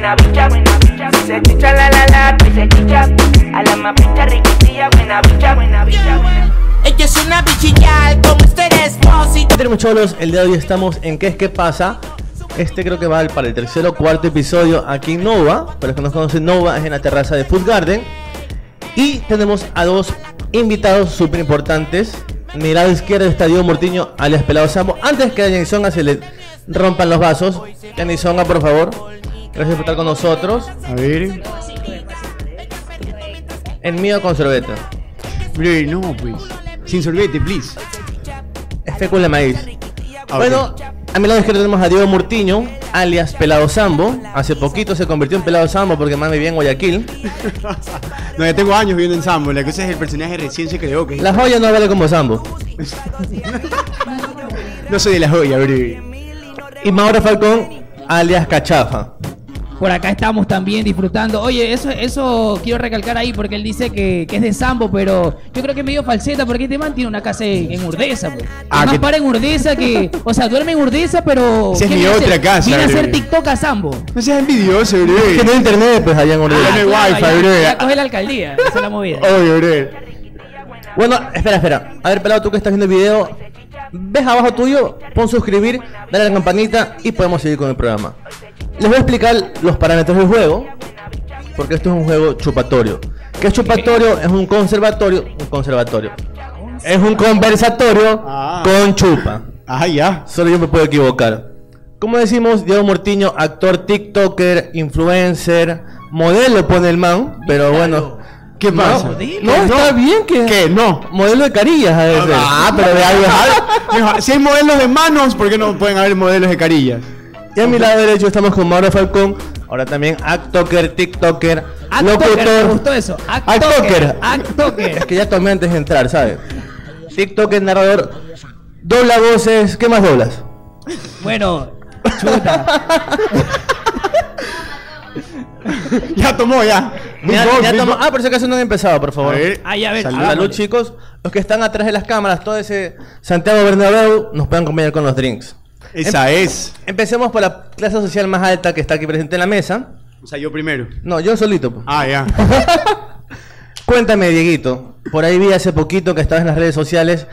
buena bicha, buena bicha. Se chicha la la la, se chicha. A la mapicha riquitilla, buena bicha, buena bicha, Ella es una bichilla como este despósito. Tenemos cholos, el día de hoy estamos en ¿Qué es qué pasa? Este creo que va para el tercer o cuarto episodio aquí en Nova. Para los que no conocen, Nova es en la terraza de Food Garden. Y tenemos a dos invitados súper importantes. Mi lado izquierdo está Diego Mortiño, alias Pelado Sambo. Antes que a Yanizonga se le rompan los vasos. Yanizonga, por favor. Gracias por estar con nosotros. A ver. El mío con sorbete. Bre, no, pues. Sin sorbete, please. Es fécula de maíz. Ah, Bueno, a mi lado izquierdo tenemos a Diego Murtiño, alias Pelado Sambo. Hace poquito se convirtió en Pelado Sambo porque más vivía en Guayaquil. No, ya tengo años viviendo en Sambo. La cosa es el personaje recién se creó. Que... La joya no vale como Sambo. No soy de la joya, bre. Y Mauro Falcón, alias Cachafa. Por acá estamos también disfrutando. Oye, eso, eso quiero recalcar ahí porque él dice que, que es de Sambo, pero yo creo que es medio falseta porque este man tiene una casa en, en Urdesa. Pues. Ah, que- para en Urdesa que, o sea, duerme en Urdesa, pero Esa es ¿qué mi otra hacer? casa, Viene a hacer bro. TikTok a Sambo. No seas envidioso, Que no hay internet, pues allá en Urdesa. no hay wifi, ya, bro. ya coge la alcaldía. Esa es la movida. Obvio, bre. Bueno, espera, espera. A ver, pelado, tú que estás viendo el video, ves abajo tuyo, pon suscribir, dale a la campanita y podemos seguir con el programa. Les voy a explicar los parámetros del juego, porque esto es un juego chupatorio. ¿Qué es chupatorio? Es un conservatorio, un conservatorio. Es un conversatorio Ah. con chupa. Ah, ya. Solo yo me puedo equivocar. Como decimos, Diego Mortiño, actor, TikToker, influencer, modelo pone el man, pero bueno. ¿Qué pasa? No, no, está bien que. ¿Qué? No. Modelo de carillas a veces. Ah, pero de algo. Si hay modelos de manos, ¿por qué no pueden haber modelos de carillas? Y a mi lado derecho estamos con Mauro Falcón, ahora también actoker, tiktoker, Actoker, me locutor. gustó eso. Actoker. Actoker. Es que ya tomé antes de entrar, ¿sabes? TikToker, narrador, dobla voces, ¿qué más doblas? Bueno, chuta. Ya tomó, ya. Ya- ya boss. ah, por si acaso no han empezado, por favor. A ver. Ay, a ver, Salud, hagámosle. salud, chicos. Los que están atrás de las cámaras, todo ese Santiago Bernabéu, nos pueden acompañar con los drinks. Esa es. Empecemos por la clase social más alta que está aquí presente en la mesa. O sea, yo primero. No, yo solito. pues. Ah, ya. Cuéntame, Dieguito. Por ahí vi hace poquito que estabas en las redes sociales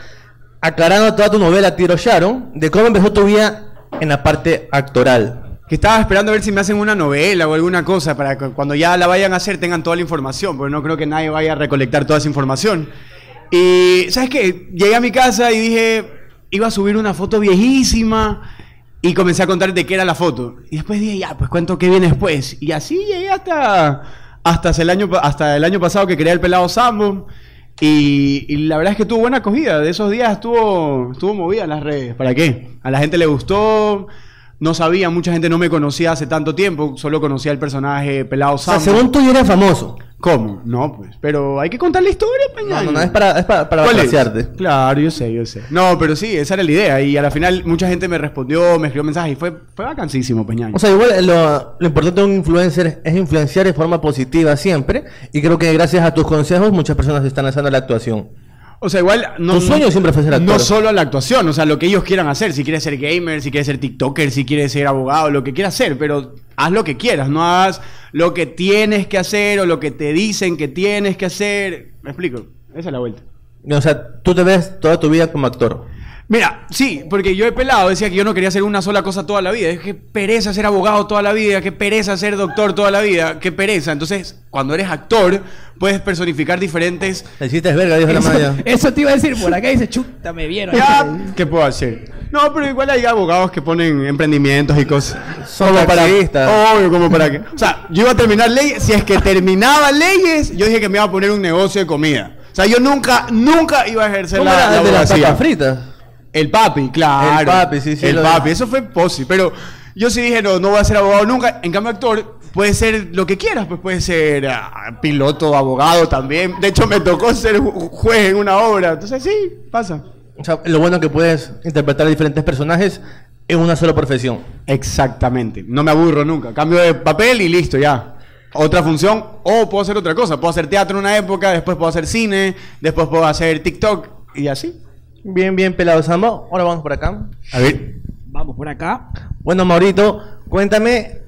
aclarando toda tu novela Tiro Sharon, de cómo empezó tu vida en la parte actoral. Que estaba esperando a ver si me hacen una novela o alguna cosa para que cuando ya la vayan a hacer tengan toda la información, porque no creo que nadie vaya a recolectar toda esa información. Y, ¿sabes qué? Llegué a mi casa y dije, iba a subir una foto viejísima y comencé a contar de qué era la foto. Y después dije, ya, pues cuento qué viene después. Y así llegué hasta, hasta, el, año, hasta el año pasado que creé el pelado Sambo. Y, y la verdad es que tuvo buena acogida. De esos días estuvo, estuvo movida en las redes. ¿Para qué? A la gente le gustó. No sabía, mucha gente no me conocía hace tanto tiempo. Solo conocía el personaje pelado O sea, Sambo. según tú ya eres famoso. ¿Cómo? No, pues. Pero hay que contar la historia, No, peñaño. no, no, es para, es para, para vaciarte. Claro, yo sé, yo sé. No, pero sí, esa era la idea. Y a la final mucha gente me respondió, me escribió mensajes y fue, fue vacancísimo, Peñaño. O sea, igual lo, lo importante de un influencer es influenciar de forma positiva siempre. Y creo que gracias a tus consejos muchas personas están haciendo la actuación. O sea, igual no. Tu sueño no- siempre fue ser actor. No solo la actuación, o sea, lo que ellos quieran hacer. Si quieres ser gamer, si quieres ser TikToker, si quieres ser abogado, lo que quieras hacer, pero haz lo que quieras, no hagas lo que tienes que hacer o lo que te dicen que tienes que hacer. Me explico, esa es la vuelta. O sea, tú te ves toda tu vida como actor. Mira, sí, porque yo he pelado, decía que yo no quería hacer una sola cosa toda la vida. Es que pereza ser abogado toda la vida, que pereza ser doctor toda la vida, que pereza. Entonces, cuando eres actor, puedes personificar diferentes. Hiciste verga, dijo la Eso, Maya. eso te iba a decir por acá. Dice, chuta, me vieron. Ya, ¿qué puedo hacer? No, pero igual hay abogados que ponen emprendimientos y cosas. Son Como para. Obvio, como para que. O sea, yo iba a terminar leyes. Si es que terminaba leyes, yo dije que me iba a poner un negocio de comida. O sea, yo nunca, nunca iba a ejercer ¿Cómo la, era la de las abogacía. papas fritas? El papi, claro. El papi, sí, sí, El papi, eso fue posi. Pero yo sí dije, no, no voy a ser abogado nunca. En cambio, actor, puede ser lo que quieras. Pues puede ser ah, piloto, abogado también. De hecho, me tocó ser ju- juez en una obra. Entonces, sí, pasa. O sea, lo bueno es que puedes interpretar a diferentes personajes en una sola profesión. Exactamente. No me aburro nunca. Cambio de papel y listo, ya. Otra función, o puedo hacer otra cosa. Puedo hacer teatro en una época, después puedo hacer cine, después puedo hacer TikTok y así. Bien, bien pelado, Sambo. Ahora vamos por acá. A ver. Vamos por acá. Bueno, Maurito, cuéntame.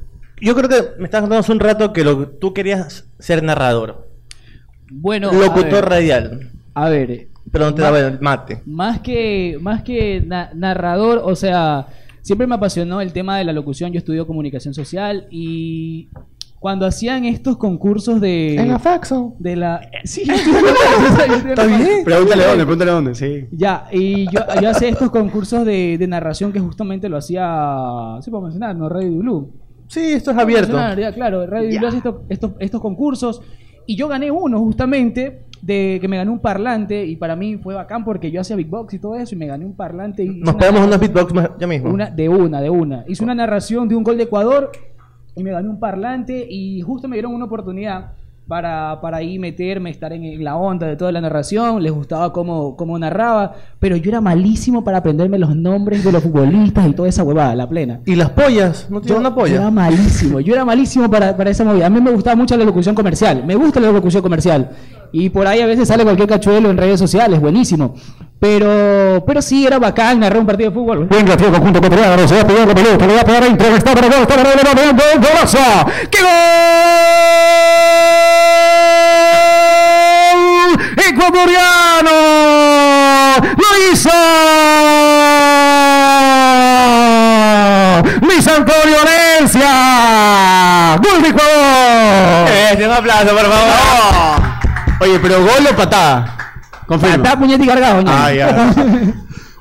Yo creo que me estabas contando hace un rato que lo, tú querías ser narrador. Bueno, a locutor ver, radial. A ver, Pero no te daba el mate. más que más que na- narrador, o sea, siempre me apasionó el tema de la locución. Yo estudio comunicación social y cuando hacían estos concursos de de sí, en la Faxo, en la ¿Está Faxo. bien? Pregúntale dónde, pregúntale dónde, sí. Ya, y yo, yo hacía estos concursos de, de narración que justamente lo hacía, sí puedo mencionar, ¿no? Radio Blue. Sí, esto es abierto. Ya, claro, Radio Blue hace estos, estos, estos concursos y yo gané uno justamente de que me gané un parlante y para mí fue bacán porque yo hacía Big Box y todo eso y me gané un parlante y Nos una- pegamos unos beatbox más- ya mismo. una, de una, de una. Hice una narración de un gol de Ecuador y me gané un parlante y justo me dieron una oportunidad para, para ahí meterme, estar en, en la onda de toda la narración. Les gustaba cómo, cómo narraba, pero yo era malísimo para aprenderme los nombres de los futbolistas y toda esa huevada, la plena. ¿Y las pollas? ¿No Yo, tienen una yo polla? era malísimo, yo era malísimo para, para esa movida. A mí me gustaba mucho la locución comercial, me gusta la locución comercial. Y por ahí a veces sale cualquier cachuelo en redes sociales, buenísimo. Pero, pero sí, era bacán narrar un partido de fútbol. Venga, tío, conjunto ecuatoriano, se va a pegar la pelota, le va a pegar intro, está para gol, está para gol, va pegando un golazo. ¡Qué gol! ¡Ecuatoriano! ¡Lo hizo! Luis Antonio Valencia. ¡Gol de Ecuador! Eh, un aplauso, por favor. Oye, pero gol o patada. Confirma. Está puñete y cargado. Ah, ya.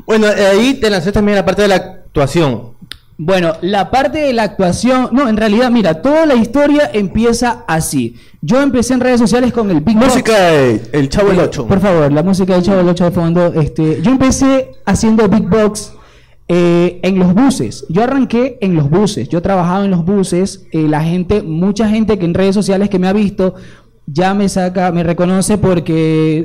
Bueno, eh, ahí te lanzaste también la parte de la actuación. Bueno, la parte de la actuación, no, en realidad, mira, toda la historia empieza así. Yo empecé en redes sociales con el Big Box. Música de El Chavo el 8. Por favor, la música del Chavo del 8 de fondo. Este, yo empecé haciendo Big Box eh, en los buses. Yo arranqué en los buses. Yo trabajaba en los buses. eh, la gente, mucha gente que en redes sociales que me ha visto ya me saca, me reconoce porque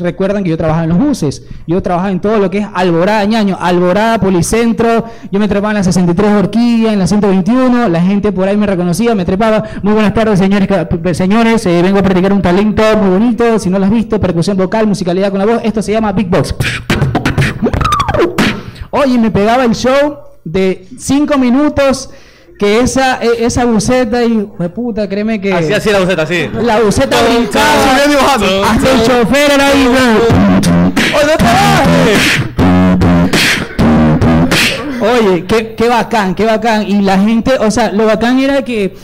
recuerdan que yo trabajaba en los buses. Yo trabajaba en todo lo que es Alborada, ñaño, Alborada, Policentro. Yo me trepaba en la 63 de Orquídea, en la 121. La gente por ahí me reconocía, me trepaba. Muy buenas tardes, señores. Señores, eh, vengo a practicar un talento muy bonito. Si no lo has visto, percusión vocal, musicalidad con la voz. Esto se llama Big Box. Oye, me pegaba el show de 5 minutos. Que esa, e- esa buceta y, de puta, créeme que. Así, así la buceta, así. La buceta brincaba. Hasta el chofer era ahí. Oye, qué, qué bacán, qué bacán. Y la gente, o sea, lo bacán era que,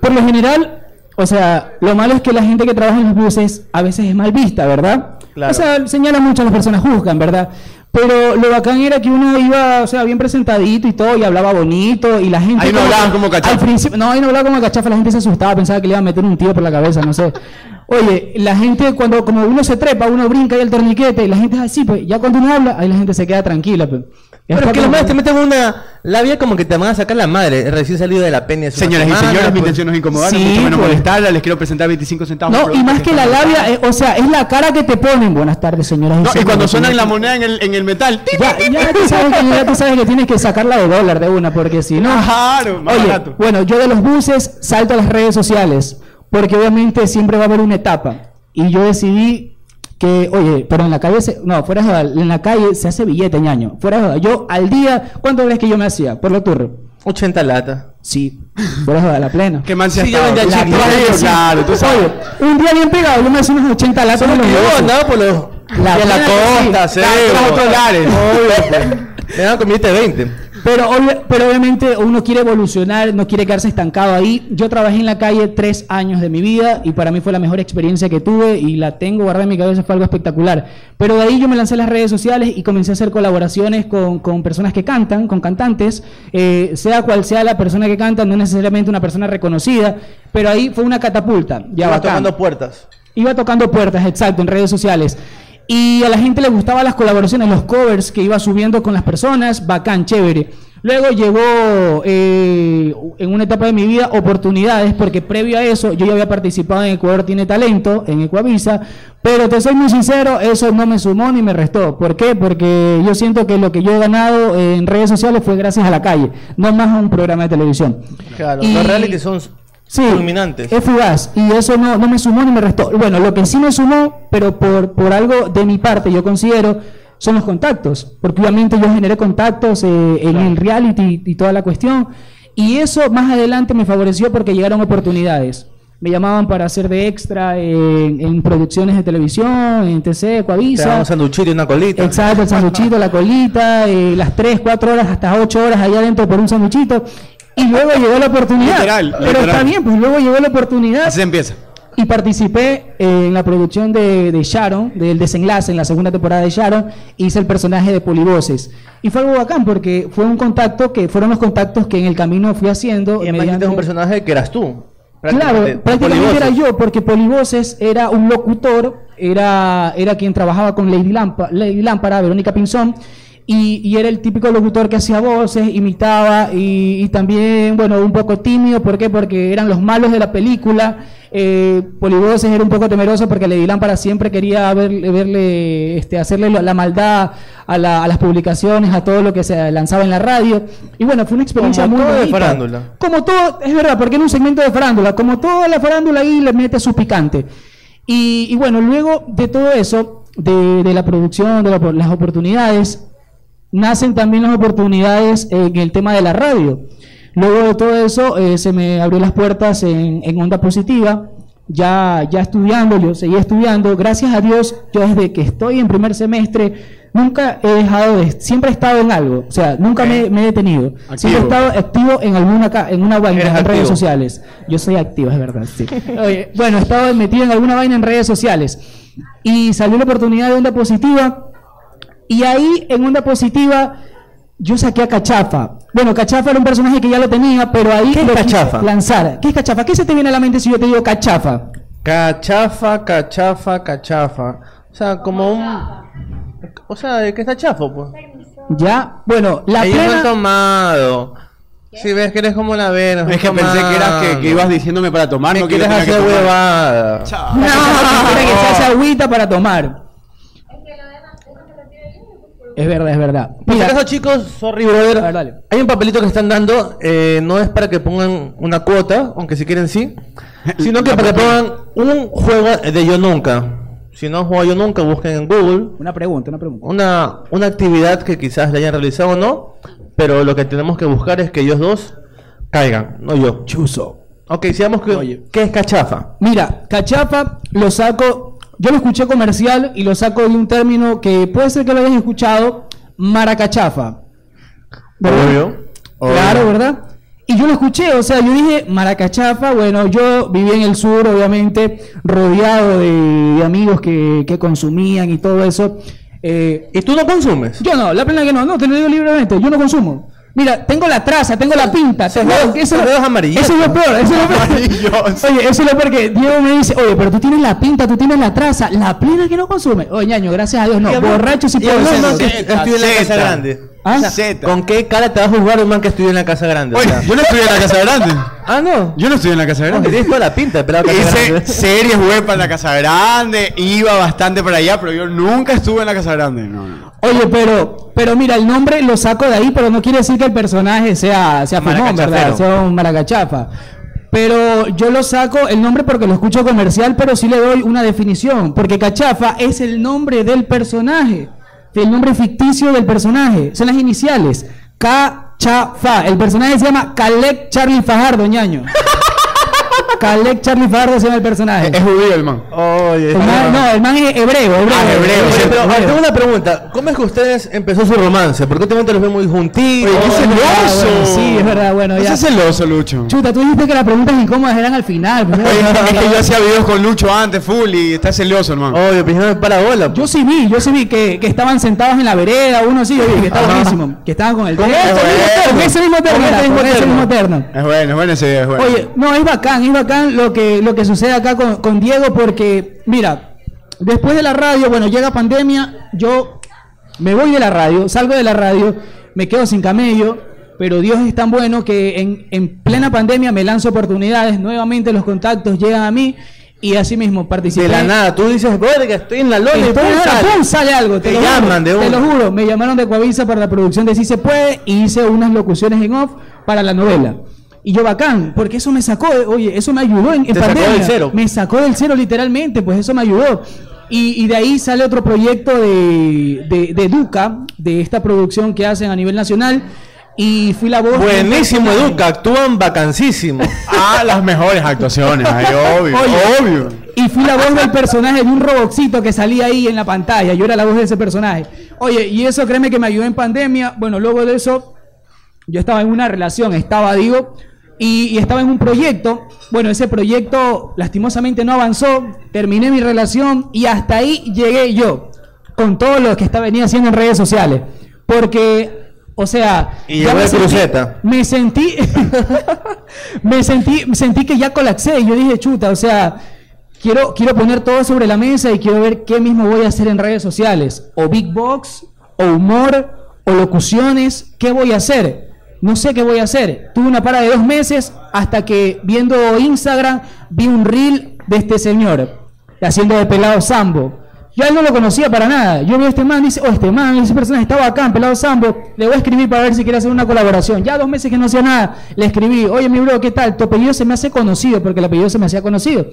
por lo general, o sea, lo malo es que la gente que trabaja en los buses a veces es mal vista, ¿verdad? Claro. O sea, señala mucho a las personas, juzgan, ¿verdad? Pero lo bacán era que uno iba, o sea, bien presentadito y todo, y hablaba bonito, y la gente... Ahí no hablaban como cachafa. Al principio, no, ahí no hablaba como cachafa, la gente se asustaba, pensaba que le iba a meter un tío por la cabeza, no sé. Oye, la gente cuando, como uno se trepa, uno brinca ahí el torniquete, y la gente es así, pues, ya cuando uno habla, ahí la gente se queda tranquila, pues. Pero es que los madres te meten una labia como que te van a sacar la madre, recién salido de la una Señoras y señores, mi pues. intención no es incomodar, Sí, mucho menos pues. molestarla. Les quiero presentar 25 centavos. No, y más que la labia, eh, o sea, es la cara que te ponen. Buenas tardes, señoras y No, y señores. cuando suenan la moneda en el, en el metal. Ya, ya, tú sabes que, ya tú sabes que tienes que sacarla de dólar de una, porque si no... Claro, más Oye, barato. bueno, yo de los buses salto a las redes sociales, porque obviamente siempre va a haber una etapa. Y yo decidí que, oye, pero en la calle, se- no, fuera de en la calle se hace billete, ñaño. Fuera de joda. Yo al día, ¿cuánto crees que yo me hacía? Por lo turro. 80 latas. Sí, fuera de joda, la plena. ¿Qué man se Sí, yo vendía La Claro, tú sabes. Oye, un día bien pegado, yo me hacía unos 80 latas Solo en los que yo andaba por los... La y en la costa, sí. otros lares. Me daban con billete de 20. Pero, obvia- pero obviamente uno quiere evolucionar, no quiere quedarse estancado ahí. Yo trabajé en la calle tres años de mi vida y para mí fue la mejor experiencia que tuve y la tengo guardada en mi cabeza, fue algo espectacular. Pero de ahí yo me lancé a las redes sociales y comencé a hacer colaboraciones con, con personas que cantan, con cantantes, eh, sea cual sea la persona que canta, no necesariamente una persona reconocida, pero ahí fue una catapulta. Ya bacán. tocando puertas. Iba tocando puertas, exacto, en redes sociales. Y a la gente le gustaban las colaboraciones, los covers que iba subiendo con las personas, bacán, chévere. Luego llegó eh, en una etapa de mi vida oportunidades, porque previo a eso yo ya había participado en Ecuador Tiene Talento, en Ecuavisa, pero te soy muy sincero, eso no me sumó ni me restó. ¿Por qué? Porque yo siento que lo que yo he ganado en redes sociales fue gracias a la calle, no más a un programa de televisión. Claro, Y- los reality son Sí, fulminantes. es fugaz y eso no, no me sumó ni me restó. Bueno, lo que sí me sumó, pero por, por algo de mi parte, yo considero, son los contactos, porque obviamente yo generé contactos eh, en el reality y toda la cuestión, y eso más adelante me favoreció porque llegaron oportunidades. Me llamaban para hacer de extra en, en producciones de televisión, en TC, Coavisa. un sanduchito y una colita. Exacto, el sanduchito, la colita, eh, las 3, 4 horas, hasta 8 horas allá adentro por un sanduchito. Y luego llegó la oportunidad. Literal, Pero literal. está bien, pues luego llegó la oportunidad Así empieza. y participé eh, en la producción de, de Sharon, del desenlace en la segunda temporada de Sharon, hice el personaje de Polivoces. Y fue algo bacán porque fue un contacto que fueron los contactos que en el camino fui haciendo. Y además mediante- un personaje que eras tú. Claro, prácticamente era yo, porque Polivoces era un locutor, era, era quien trabajaba con Lady, Lampa, Lady Lámpara, Verónica Pinzón, y, y era el típico locutor que hacía voces, imitaba, y, y también, bueno, un poco tímido, ¿por qué? Porque eran los malos de la película. Eh, Polivoces era un poco temeroso porque Lady Lámpara siempre quería verle, verle este, hacerle la maldad a, la- a las publicaciones, a todo lo que se lanzaba en la radio. Y bueno, fue una experiencia Como muy todo de farándula. Como todo, es verdad, porque era un segmento de farándula, como toda la farándula ahí le mete su picante. Y, y bueno, luego de todo eso, de, de la producción, de la- las oportunidades, nacen también las oportunidades en el tema de la radio. Luego de todo eso, eh, se me abrió las puertas en, en Onda Positiva, ya, ya estudiando, yo seguí estudiando. Gracias a Dios, yo desde que estoy en primer semestre, nunca he dejado de, siempre he estado en algo, o sea, nunca me, me he detenido. Siempre he Activo. estado activo en alguna, en una vaina, en redes activo. sociales. Yo soy activo, es verdad, sí. Oye, bueno, he estado metido en alguna vaina en redes sociales. Y salió la oportunidad de Onda Positiva, y ahí en Onda Positiva yo saqué a Cachafa. Bueno, Cachafa era un personaje que ya lo tenía, pero ahí ¿Qué es lo quise Cachafa? lanzar. ¿Qué es Cachafa? ¿Qué se te viene a la mente si yo te digo Cachafa? Cachafa, cachafa, cachafa. O sea, como un. O sea, que está chafo, pues. Ya, bueno, la Ellos no plena... tomado. Si ves que eres como la Venus. Es que pensé que eras que, que ibas diciéndome para tomar, Me no quieres hacer huevada. Chao. No, quiere que se hace agüita para tomar. Es verdad, es verdad. Por si Mira, acaso, chicos, sorry, brother. A ver, dale. Hay un papelito que están dando. eh, no es para que pongan una cuota, aunque si quieren sí. Sino que para que pongan un juego de Yo Nunca. Si no han jugado Yo Nunca, busquen en Google. una pregunta, una pregunta. Una, una actividad que quizás la hayan realizado o no. Pero lo que tenemos que buscar es que ellos dos caigan, no yo. Chuzo. Ok, sigamos que. Oye. ¿Qué es cachafa? Mira, cachafa lo saco, yo lo escuché comercial y lo saco de un término que puede ser que lo hayas escuchado, maracachafa. ¿Verdad? Obvio. Claro, Obvio. ¿verdad? Y yo lo escuché, o sea, yo dije maracachafa, bueno, yo viví en el sur, obviamente, rodeado de, de amigos que, que consumían y todo eso. Eh, ¿Y tú no consumes? yo no, la plena que no, no, te lo digo libremente, yo no consumo. Mira, tengo la traza, tengo la pinta, tengo, dedos- eso, dedos amarillos. eso es lo peor, eso es lo peor. Oye, eso es lo peor que Diego me dice, oye, pero tú tienes la pinta, tú tienes la traza, la plena que no consume. Oye, ñaño, gracias a Dios, no, borracho y puedo estudió en la casa grande. ¿Ah? ¿Con qué cara te va a juzgar un man que estudió en la casa grande? O Oye, sea, yo no estudié en la Casa Grande. Ah, no. Yo no estudié en la Casa Grande. tienes toda la pinta de pelado casa Hice grande. series web para la Casa Grande, iba bastante para allá, pero yo nunca estuve en la Casa Grande. No, no. Oye, pero, pero mira, el nombre lo saco de ahí, pero no quiere decir que el personaje sea, sea fumón. ¿verdad? Sea un maracachafa. Pero yo lo saco el nombre porque lo escucho comercial, pero sí le doy una definición. Porque cachafa es el nombre del personaje. El nombre ficticio del personaje. Son las iniciales. Cachafa. El personaje se llama Caleb Charlie Fajardo, ñaño. Caleb Charlie Fajardo se llama el personaje. Es judío el man. Oye, El man- no, el man es hebreo, hebreo. Ah, hebreo, Oye, sí, pero ahora hebreo. tengo una pregunta. ¿Cómo es que ustedes empezó su romance? Porque últimamente los veo muy juntitos. Oye, qué Oh, celoso. bueno, sí, es verdad, bueno, No ya. seas celoso, Lucho. Chuta, tú dijiste que las preguntas incómodas eran al final. pues, Oye, ¿no? es que yo hacía videos con Lucho antes, full, y está celoso, hermano. Oye, pero no me para bola. Yo sí vi, yo sí vi que, que estaban sentados en la vereda, uno sí, yo vi que estaba buenísimo, que estaban con el terno, ese mismo terno. con ese mismo terno, Con ese mismo con ese terno. mismo terno. Es bueno, es bueno ese video, es bueno. Oye, no, es bacán, es bacán lo que, lo que sucede acá con, con Diego porque, mira, después de la radio, bueno, llega pandemia, yo me voy de la radio, salgo de la radio, me quedo sin camello, pero Dios es tan bueno que en, en plena pandemia me lanzo oportunidades, nuevamente los contactos llegan a mí y así mismo participé. de la nada, tú dices, que estoy en la lona y pum, sale. ¡pum! sale algo. Te, llaman juro, de Te lo juro. Me llamaron de Coavisa para la producción de Si Se Puede y hice unas locuciones en off para la novela. Y yo bacán, porque eso me sacó, oye, eso me ayudó en, en Te sacó pandemia. del cero. Me sacó del cero literalmente, pues eso me ayudó. Y, y de ahí sale otro proyecto de, de, de Duca, de esta producción que hacen a nivel nacional. Y fui la voz. Buenísimo. Educa, actúan vacancísimo. Ah, las mejores actuaciones, ay, obvio, Oye, obvio. Y fui la voz del personaje de un robotcito que salía ahí en la pantalla. Yo era la voz de ese personaje. Oye, y eso créeme que me ayudó en pandemia. Bueno, luego de eso, yo estaba en una relación, estaba, digo, y, y estaba en un proyecto. Bueno, ese proyecto lastimosamente no avanzó. Terminé mi relación y hasta ahí llegué yo. Con todo lo que estaba, venía haciendo en redes sociales. Porque, o sea. Y ya llegó me de sentí-. Me sentí. me sentí, sentí que ya colapsé. Y yo dije, chuta, o sea. Quiero, quiero poner todo sobre la mesa y quiero ver qué mismo voy a hacer en redes sociales. O Big Box, o humor, o locuciones. ¿Qué voy a hacer? No sé qué voy a hacer. Tuve una para de dos meses hasta que viendo Instagram vi un reel de este señor haciendo de pelado Sambo. Yo a él no lo conocía para nada. Yo veo a este man, dice, oh, este man, ese personaje estaba acá en Pelado Sambo. Le voy a escribir para ver si quiere hacer una colaboración. Ya dos meses que no hacía nada, le escribí, oye, mi bro, ¿qué tal? Tu apellido se me hace conocido, porque el apellido se me hacía conocido.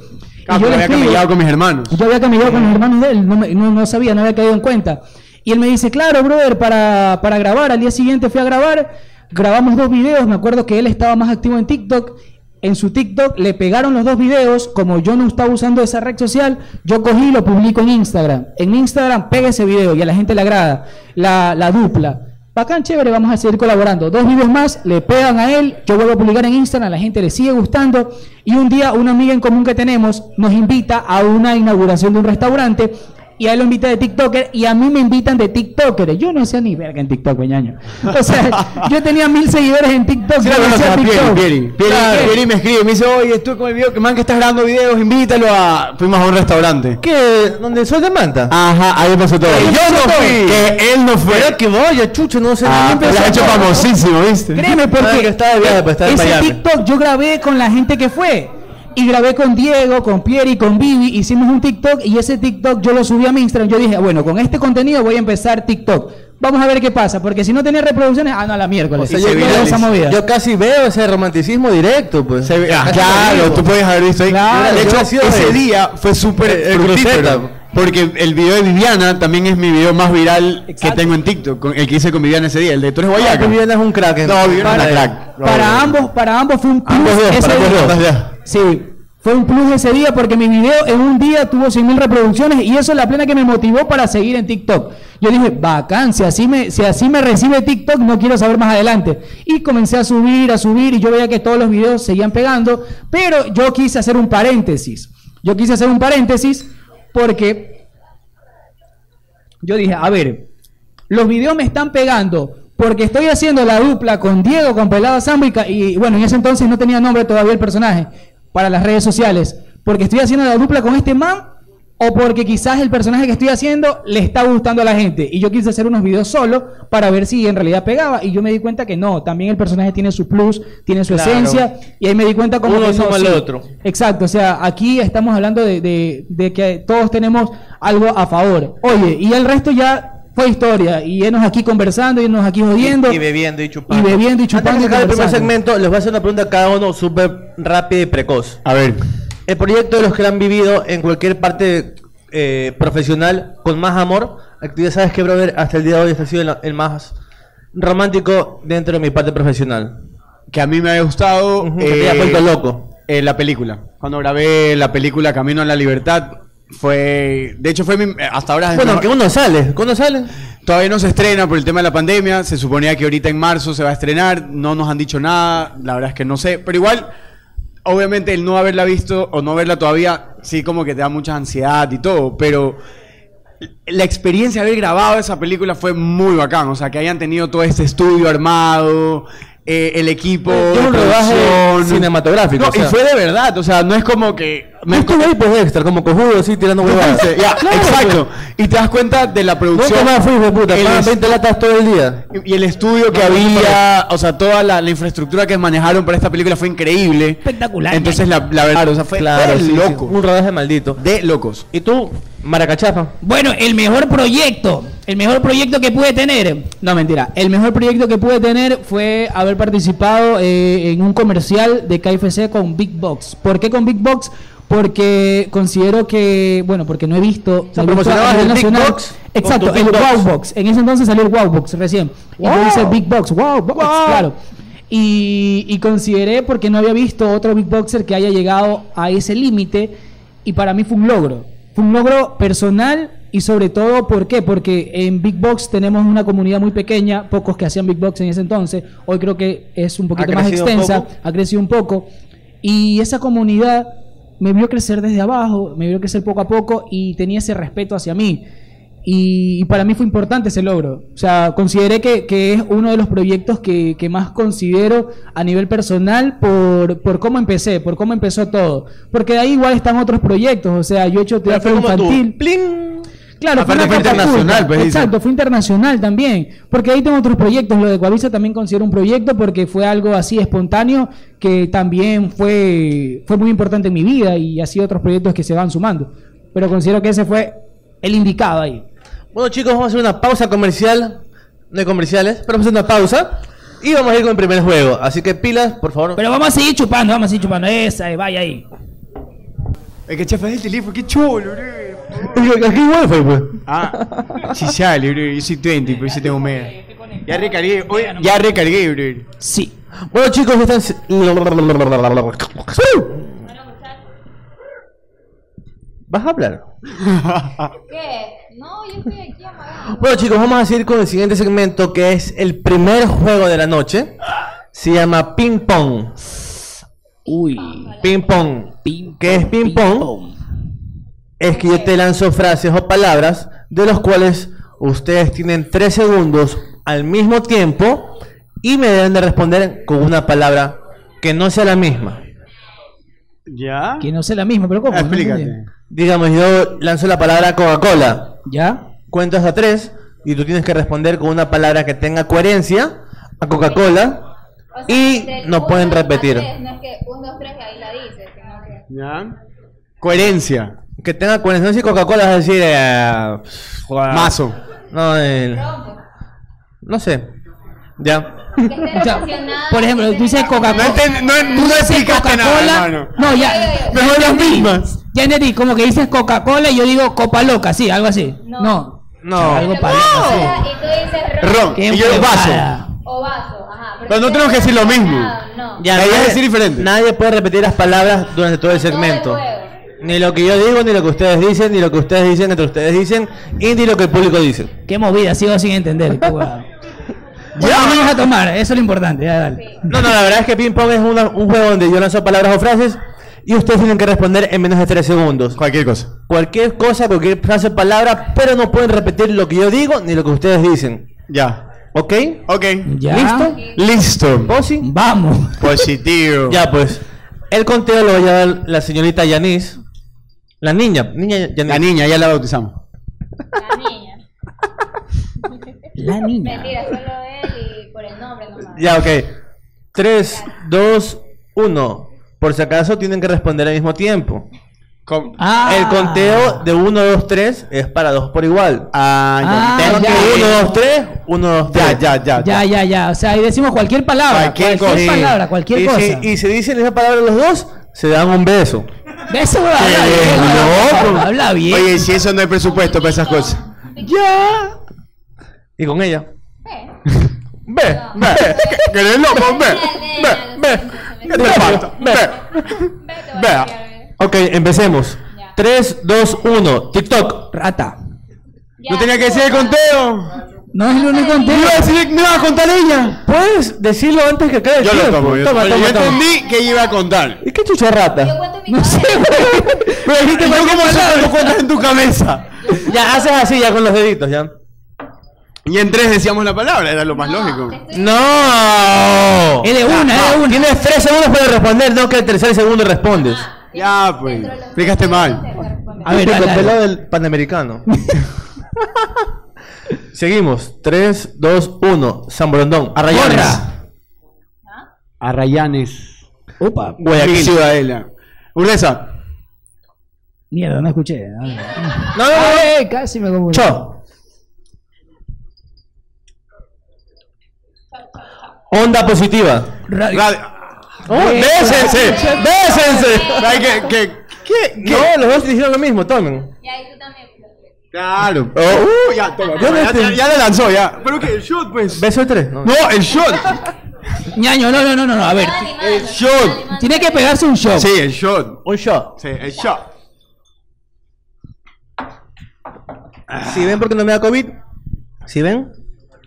Ah, y yo le había escribo, con mis hermanos. yo había caminado con los hermanos de él, no, me- no, no sabía, no había caído en cuenta. Y él me dice, claro, brother, para, para grabar. Al día siguiente fui a grabar, grabamos dos videos. Me acuerdo que él estaba más activo en TikTok. En su TikTok le pegaron los dos videos. Como yo no estaba usando esa red social, yo cogí y lo publico en Instagram. En Instagram pega ese video y a la gente le agrada. La, la dupla. Bacán, chévere, vamos a seguir colaborando. Dos videos más, le pegan a él, yo vuelvo a publicar en Instagram, a la gente le sigue gustando. Y un día una amiga en común que tenemos nos invita a una inauguración de un restaurante y a él lo invita de TikToker y a mí me invitan de TikToker. Yo no hacía ni verga en TikTok, peñaño. O sea, yo tenía mil seguidores en TikTok. Sí, no hacía TikTok. Pieri. Pieri, Claro. Pieri me escribe, me dice, oye, estoy con el video, que man que estás grabando videos, invítalo a... Fuimos a un restaurante. ¿Qué? ¿Dónde sol de manta? Ajá, ahí pasó todo. Ahí yo no fui. Que él no fue. Pero que vaya, chucho, no sé. Ah, ¿quién lo has hecho famosísimo, ¿viste? Créeme, Ah, porque que estaba de viaje, pues, estaba en ese. TikTok yo grabé con la gente que fue. Y grabé con Diego, con Pieri, con Vivi, hicimos un TikTok y ese TikTok yo lo subí a mi Instagram. Yo dije, bueno, con este contenido voy a empezar TikTok. Vamos a ver qué pasa, porque si no tenía reproducciones, ah, no, a la miércoles. O sea, yo, esa movida. yo casi veo ese romanticismo directo, pues. Se ah, claro, tú puedes haber visto ahí. Claro, de hecho, ese día fue súper fructífero. Porque el video de Viviana también es mi video más viral Exacto. que tengo en TikTok, con- el que hice con Viviana ese día, el de Tú eres Guayaca. que Viviana es un crack. No, Viviana para es una crack. Para ambos, para ambos fue un plus Ambos dos, ese para ambos día. dos. Sí, fue un plus ese día porque mi video en un día tuvo 100 mil reproducciones y eso es la plena que me motivó para seguir en TikTok. Yo dije, bacán, si así, me, si así me recibe TikTok, no quiero saber más adelante. Y comencé a subir, a subir y yo veía que todos los videos seguían pegando, pero yo quise hacer un paréntesis. Yo quise hacer un paréntesis porque yo dije, a ver, los videos me están pegando porque estoy haciendo la dupla con Diego, con Pelado Sambo y, ca- y, bueno, en ese entonces no tenía nombre todavía el personaje para las redes sociales. Porque estoy haciendo la dupla con este man o porque quizás el personaje que estoy haciendo le está gustando a la gente. Y yo quise hacer unos videos solo para ver si en realidad pegaba. Y yo me di cuenta que no, también el personaje tiene su plus, tiene su Claro. esencia. Y ahí me di cuenta como Uno que no, al sí. otro. Exacto, o sea, aquí estamos hablando de, de- de que todos tenemos algo a favor. Oye, y el resto ya fue historia. Y enos aquí conversando, y enos aquí jodiendo. Y bebiendo y chupando. Y bebiendo y chupando Antes de y el primer segmento, les voy a hacer una pregunta a cada uno súper rápida y precoz. A ver. El proyecto de los que lo han vivido en cualquier parte eh, profesional con más amor, tú ya sabes que, brother, hasta el día de hoy este ha sido el, el más romántico dentro de mi parte profesional. Que a mí me ha gustado. Ujú, que te haya vuelto loco. eh, la película. Cuando grabé la película Camino a la Libertad, fue. De hecho, fue mi. Hasta ahora. Bueno, que uno sale, ¿cuándo sale? Todavía no se estrena por el tema de la pandemia. Se suponía que ahorita en marzo se va a estrenar. No nos han dicho nada. La verdad es que no sé. Pero igual, obviamente, el no haberla visto o no verla todavía, sí, como que te da mucha ansiedad y todo. Pero la experiencia de haber grabado esa película fue muy bacán. O sea, que hayan tenido todo este estudio armado. Eh, el equipo. Es un rodaje cinematográfico, No, o sea. y fue de verdad. O sea, no es como que. Me estuve ahí pues extra, como cojudo así, tirando huevadas. Ya, Claro, exacto. Y te das cuenta de la producción. Más fui, puta, El pagan es- 20 latas todo el día. y el estudio que había, o sea, toda la, la infraestructura que manejaron para esta película fue increíble. Espectacular. Entonces, la, la verdad, o sea, fue, Claro, fue sí, sí, loco. Un rodaje maldito. De locos. ¿Y tú, Maracachapa? Bueno, el mejor proyecto, el mejor proyecto que pude tener, no mentira, el mejor proyecto que pude tener fue haber participado eh, en un comercial de KFC con Big Box. ¿Por qué con Big Box? porque considero que, bueno, porque no he visto. sea, no he visto a promocionabas nivel el Big nacional- Box Exacto, el. Wow Box. En ese entonces salió el Wow Box recién. Y yo hice Big Box, Wow Box, claro. Y, y consideré porque no había visto otro Big Boxer que haya llegado a ese límite y para mí fue un logro. Fue un logro personal y sobre todo, ¿por qué? Porque en Big Box tenemos una comunidad muy pequeña, pocos que hacían Big Box en ese entonces. Hoy creo que es un poquito más un extensa, ha crecido un poco. Y esa comunidad me vio crecer desde abajo, me vio crecer poco a poco y tenía ese respeto hacia mí. Y, y para mí fue importante ese logro. O sea, consideré que, que es uno de los proyectos que, que más considero a nivel personal por, por cómo empecé, por cómo empezó todo. Porque de ahí igual están otros proyectos. O sea, yo he hecho teatro tú, infantil. ¡pling! Claro, Aparte fue internacional, pues. Exacto, fue internacional también. Porque ahí tengo otros proyectos. Lo de Coavisa también considero un proyecto porque fue algo así espontáneo que también fue, fue muy importante en mi vida y así otros proyectos que se van sumando. Pero considero que ese fue el indicado ahí. Bueno chicos, vamos a hacer una pausa comercial. No hay comerciales, pero vamos a hacer una pausa. Y vamos a ir con el primer juego. Así que pilas, por favor. Pero vamos a seguir chupando, vamos a seguir chupando. Esa, eh, vaya ahí. Es que chafa el teléfono, qué chulo, bro. Igual fue, pues. Ah, si sale, bro. Yo soy 20, pero yo tengo mega. Ya recargué, oye, ya recargué, bro. Sí. Bueno chicos, ya están... ¿Vas a hablar? ¿Qué? No, yo estoy aquí amagando. Bueno chicos, vamos a seguir con el siguiente segmento que es el primer juego de la noche. Se llama Ping Pong. Uy. Ping Pong. Ping ¿Qué es ping pong? Es que yo te lanzo frases o palabras de los cuales ustedes tienen tres segundos al mismo tiempo y me deben de responder con una palabra que no sea la misma. ¿Ya? Que no sé la misma, pero ¿cómo? Ah, No explícate. Digamos, yo lanzo la palabra Coca-Cola. ¿Ya? Cuento hasta tres y tú tienes que responder con una palabra que tenga coherencia a Coca-Cola O sea, y no uno pueden a repetir. tres, no es que uno, tres ahí la dices, sino que... ¿Ya? Coherencia. Que tenga coherencia. No sé si Coca-Cola es decir... eh, Mazo. No, el- Rompo. no sé. Ya. O sea, por ejemplo, tú dices Coca-Cola. No no- no dices explicaste nada, Coca-Cola. hermano. No, ya. Mejor las mismas. Ya entendí, como que dices Coca-Cola y yo digo Copa Loca, sí, algo así. No. No. No. Algo Y tú dices ron. Ron. Y yo vaso. huevada. O vaso, ajá. Pero no tenemos que decir lo mismo. No. Ya, nadie- decir diferente. Nadie puede repetir las palabras durante todo el segmento. Ni lo que yo digo, ni lo que ustedes dicen, ni lo que ustedes dicen entre ustedes dicen, y ni lo que el público dice. Qué movida, sigo sin entender. Ya vamos a tomar, eso es lo importante. Ya, dale. No, no, la verdad es que ping pong es una- un juego donde yo lanzo palabras o frases y ustedes tienen que responder en menos de 3 segundos. Cualquier cosa. Cualquier cosa, cualquier frase palabra, pero no pueden repetir lo que yo digo ni lo que ustedes dicen. Ya. ¿Ok? Ok. Ya. ¿Listo? Listo. ¿Posi? Vamos. Positivo. Ya pues. El conteo lo va a llevar la señorita Yanis. La niña, niña Yanis. La niña, ya la bautizamos. La niña. La niña. Mentira, solo él y por el nombre nomás. Ya, ok. 3, 2, 1. Por si acaso tienen que responder al mismo tiempo. Com- Ah. El conteo de 1, 2, 3 es para dos por igual. Ah, Ah, ya. Tengo ya. que 1, 2, 3, 1, 2, 3. Ya, ya, ya. Ya, ya, ya. O sea, ahí decimos cualquier palabra. Cualquier Cualquier, cosa. palabra, cualquier y cosa. Si, y si dicen esa palabra los dos, se dan un beso. Beso, habla bien. loco. Habla bien. Oye, si eso no hay presupuesto para esas cosas. Ya. Y con ella. Eh. Ve, Ve, que eres loco, ve, ve, ve. ¿Qué te falta? Vea. vaya. Ok, empecemos. Ya. 3, 2, 1. TikTok. Rata. Ya, No tenía que decir el conteo. No es el único No iba a conteo. decir, no iba a contar ella. Puedes decirlo antes que acabe el Yo lo tiempo. tomo, yo, Toma, yo entendí que iba a contar. ¿Y qué chucha rata? Yo cuento mi No sé, güey. Pero dijiste, sé que lo cuentas en tu cabeza. Ya haces así ya con los deditos, ya. Y en tres decíamos la palabra, era lo más No, lógico. No. Es de una, es de una. Tienes 3 segundos para responder, no que el tercer segundo respondes. Ya, pues, explicaste tres mal. A ver, el dale. pelado del Panamericano. Seguimos. 3, 2, 1. San Borondón. Arrayanes. ¿Ah? Arrayanes. Opa. Guayaquil. Ciudadela. Urdesa. Mierda, no escuché. No, no, no. Ay, casi me confundí. Cho. Onda positiva. Radio. Radio. Oh, bésense. Bésense. Ay, ¿Qué, qué, ¿Qué? ¿Qué? No, los dos dijeron lo mismo, tomen. Y ahí tú también. Claro. Oh, uh, ya, toma, toma, ya, ya, ya le lanzó, ya. ¿Pero qué? ¿El shot, pues? Beso de tres. No. No, el shot. Ñaño, no, no, no, no, no. A ver, El shot. tiene que pegarse un shot. Sí, el shot. Un shot. Sí, el shot. Si ven porque no me da COVID. Si ven.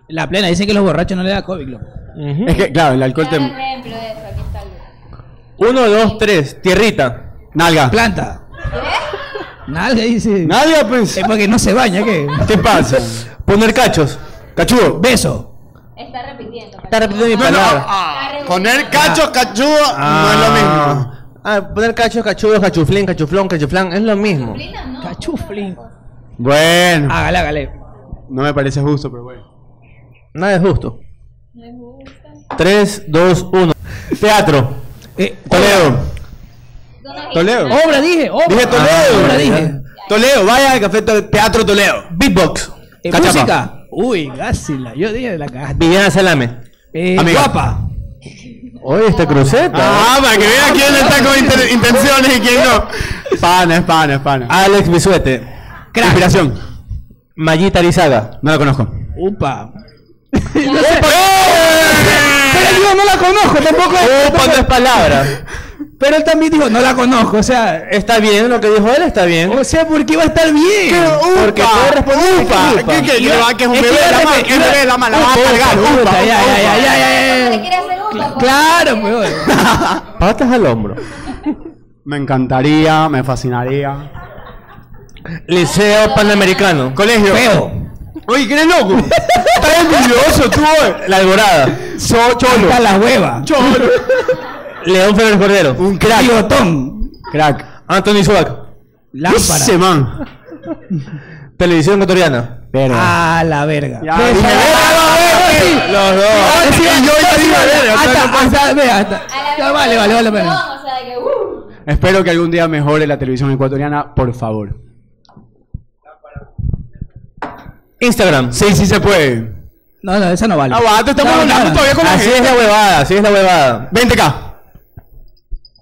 La plena, dicen que los borrachos no le da COVID, loco. Es que, claro, el alcohol te... ejemplo de eso, aquí está el... Uno, dos, tres. Tierrita. Nalga. Planta. Nalga dice. Nalga, pues. Es porque no se baña, ¿qué? ¿Qué pasa? Poner cachos. Cachudo. Beso. Está repitiendo. Está repitiendo mi No, no, palabra. ah, Poner cacho, cachudo, no es lo mismo. Ah, poner cachos, cachudos, cachuflín, cachuflón, cachuflán. Es lo mismo. No. Cachuflin. Bueno, Hágale, hágale. no me parece justo, pero bueno. Nada es justo. Me gusta. 3, 2, 1. Teatro. Eh, Toledo. Toledo. Obra, dije. Obra. Dije Toledo. Obra, dije. Toledo, vaya al café to- Teatro Toledo. Beatbox. Eh, música. Uy, gásila. Yo dije de la caja. Viviana Salame. Eh, Amiga. guapa. Oye, esta cruceta. Ah, para que vea quién está con inter- intenciones y quién no. Pana, es pana, es pana. Alex Bisuete. Inspiración. Mayita Arizaga. No la conozco. Upa. ¡Eh! No la conozco, tampoco. Upa, no es palabra. Pero él también dijo, no la conozco. O sea, Está bien, lo que dijo él está bien. o sea, ¿por qué va a estar bien? Porque tú respondiste upa. upa. ¿Qué, qué, qué, va, que es un Es bebé? iba La es bebé, la va a Upa, cargar. upa, Upa, ya, ya, ya, ya, ya, ¿Cómo le ya. quiere hacer upa? pues? Claro, pues. Patas al hombro. Me encantaría, me fascinaría. Liceo Panamericano. Colegio. Feo. Oye, ¿qué eres loco? Estás envidioso tú. La Alborada. So, cholo. Hasta la hueva. Cholo. León Férez Cordero. Un crack. Bigotón. Crack. Anthony Suac. Lámpara. Ese man. Televisión ecuatoriana. Verga. A la verga. Ya, ya, verga. Los dos. Ah, sí, yo verga, Hasta, hasta, Ya, vale, vale, vale, que, uh. Espero que algún día mejore la televisión ecuatoriana, por favor. Instagram. Sí, sí se puede. No, no, esa no vale. Aguanta, estamos No, hablando no. todavía con la Así es gente. la huevada, así es la huevada. 20k.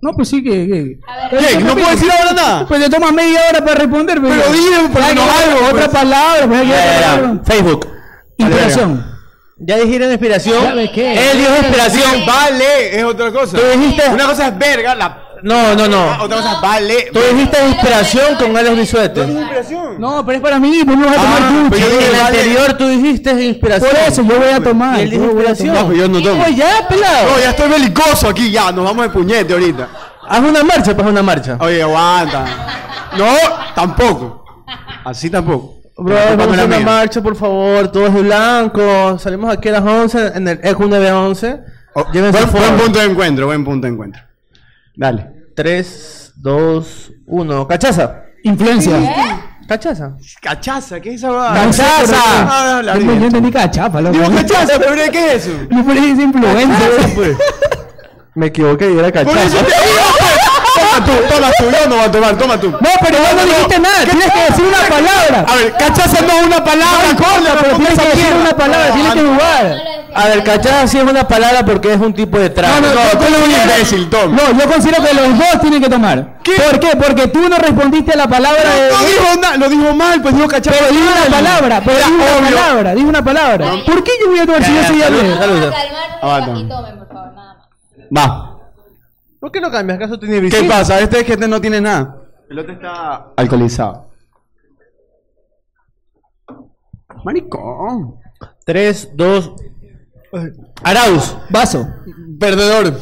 No, pues sí que. que- A ver, Pero ¿Qué? yo ¿No puedo decir ahora nada? Pues te tomas media hora para responder. Pero, Pero dile, porque Ya, no algo, Otra pues. palabra, pues hay que Ya, otra ya, ya. palabra. Facebook. Inspiración. Ya dijeron inspiración. ¿Sabe qué? Él dijo inspiración. Vale, es otra cosa. Tú dijiste. Una cosa es verga, la No, no, no. otra cosa es vale. Tú dijiste inspiración con Alex Bisuete. inspiración. No, pero es para mí, pues no vas a tomar Ah, pero en el anterior tú dijiste inspiración. Por eso yo voy a tomar. Y él dijo inspiración. No, yo no tomo. Ya, pelado. No, ya estoy belicoso aquí, ya, nos vamos de puñete ahorita. Haz una marcha, pues una marcha. Oye, aguanta. No, tampoco. Así tampoco. Bro, vamos a una mía. marcha, por favor. Todos de blanco. Salimos aquí a las 11 en el ECU 911. Oh, buen, buen punto de encuentro, buen punto de encuentro. Dale. 3, 2, 1. Cachaza. Influencia. Cachaza. Cachaza, ¿qué es esa va? Cachaza. Ah, Yo vida. yo entendí cachafa, loco. Digo cachaza, pero ¿qué es eso? Por eso influencer. Me equivoqué y era Por eso cachaza. te digo, pues. Toma tú, toma tú, yo no voy a tomar, toma tú. No, pero vos no dijiste nada. Tienes que decir una palabra. A ver, cachaza no es una palabra, No importa, pero tienes que decir una palabra. Tienes que jugar. A ver, cachaza sí es una palabra porque es un tipo de trago. No, no, no, tú eres un imbécil, Tom. No, yo considero que los dos tienen que tomar. ¿Qué? ¿Por qué? Porque tú no respondiste a la palabra de... No dijo nada, lo dijo mal, pues dijo cachaza. Pero dijo una palabra, pero dijo una obvio. palabra, dijo una palabra. ¿Por qué yo voy a tomar si yo soy calmarnos Aguanta. y tomen, por favor, nada más. Va. ¿Por qué no cambias? ¿Acaso tiene ¿Qué visita? pasa? Este es que este no tiene nada. El otro está alcoholizado. Maricón. 3, 2. Arauz. Vaso. Perdedor.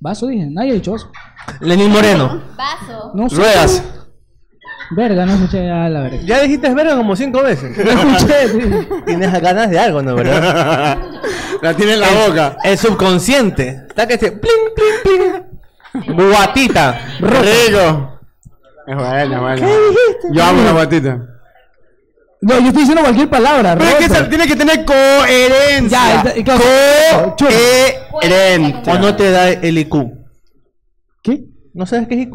Vaso dije, nadie ha dicho vaso. Lenín Moreno. Vaso. No sé. Ruedas. Verga, no escuché a la verga. Ya dijiste verga como 5 veces. No escuché. Tienes ganas de algo, ¿no? ¿Verdad? La tiene en la boca. El subconsciente. Está que se. Pling, pling, pling. Guatita. Rico. Es bueno, es bueno. Yo amo la guatita. No, yo estoy diciendo cualquier palabra. Pero es que tiene que tener coherencia. Ya, claro. Coherente. O no te da el IQ. ¿Qué? ¿No sabes qué es IQ?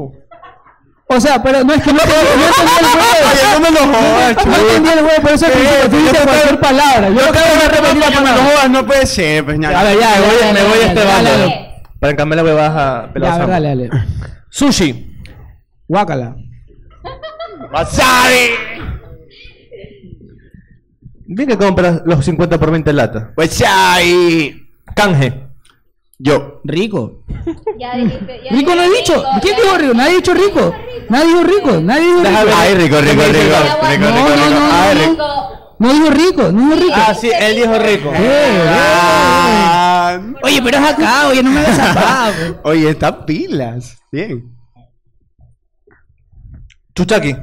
O sea, pero no es que no, no entendí el juego. Oye, no me lo jodas, No entendí el juego, por eso es que tú dices cualquier palabra. Yo acabo de repetir la No palabra. no puede ser, pues, ñaño. A ver, ya, me voy, dale, me voy a este bando. Cambiar la huevadas a Ya, a ver, dale, dale. Sushi. Guácala. ¡Wasabi! Bien que compras los 50 por 20 lata. ¡Wasabi! Canje. Yo. Rico. Ya dijiste. ya Rico no he dicho. ¿Quién dijo rico? Nadie ha dicho rico. Nadie dijo rico. Nadie dijo rico. Ay, rico, rico, rico. Rico, No, rico, no, rico. no, Ay, rico. No dijo rico. No dijo rico. Ah, sí, él dijo rico. Eh, Ah, Oye, pero es acá, oye, no me hagas zapado. Oye, está pilas. Bien. Chuchaki.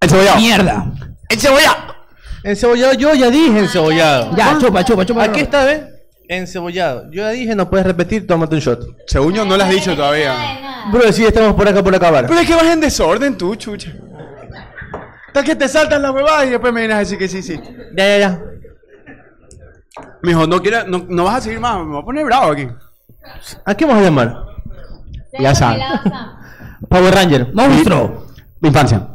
Encebollado. Mierda. Encebollado. Encebollado, yo ya dije encebollado. Ya, chupa, chupa, chupa. Aquí está, ¿ves? Encebollado. Yo ya dije, no puedes repetir, tómate un shot. Según yo, no lo has dicho todavía. Bro, sí, estamos por acá por acabar. Pero es que vas en desorden tú, chucha. Tal que te saltas la huevada y después me vienes a decir que sí, sí. Ya, ya, ya. Mijo, no, quiera, no, no vas a seguir más, me voy a poner bravo aquí. ¿A qué vamos a llamar? Ya saben. Power Ranger. Monstruo. Mi infancia.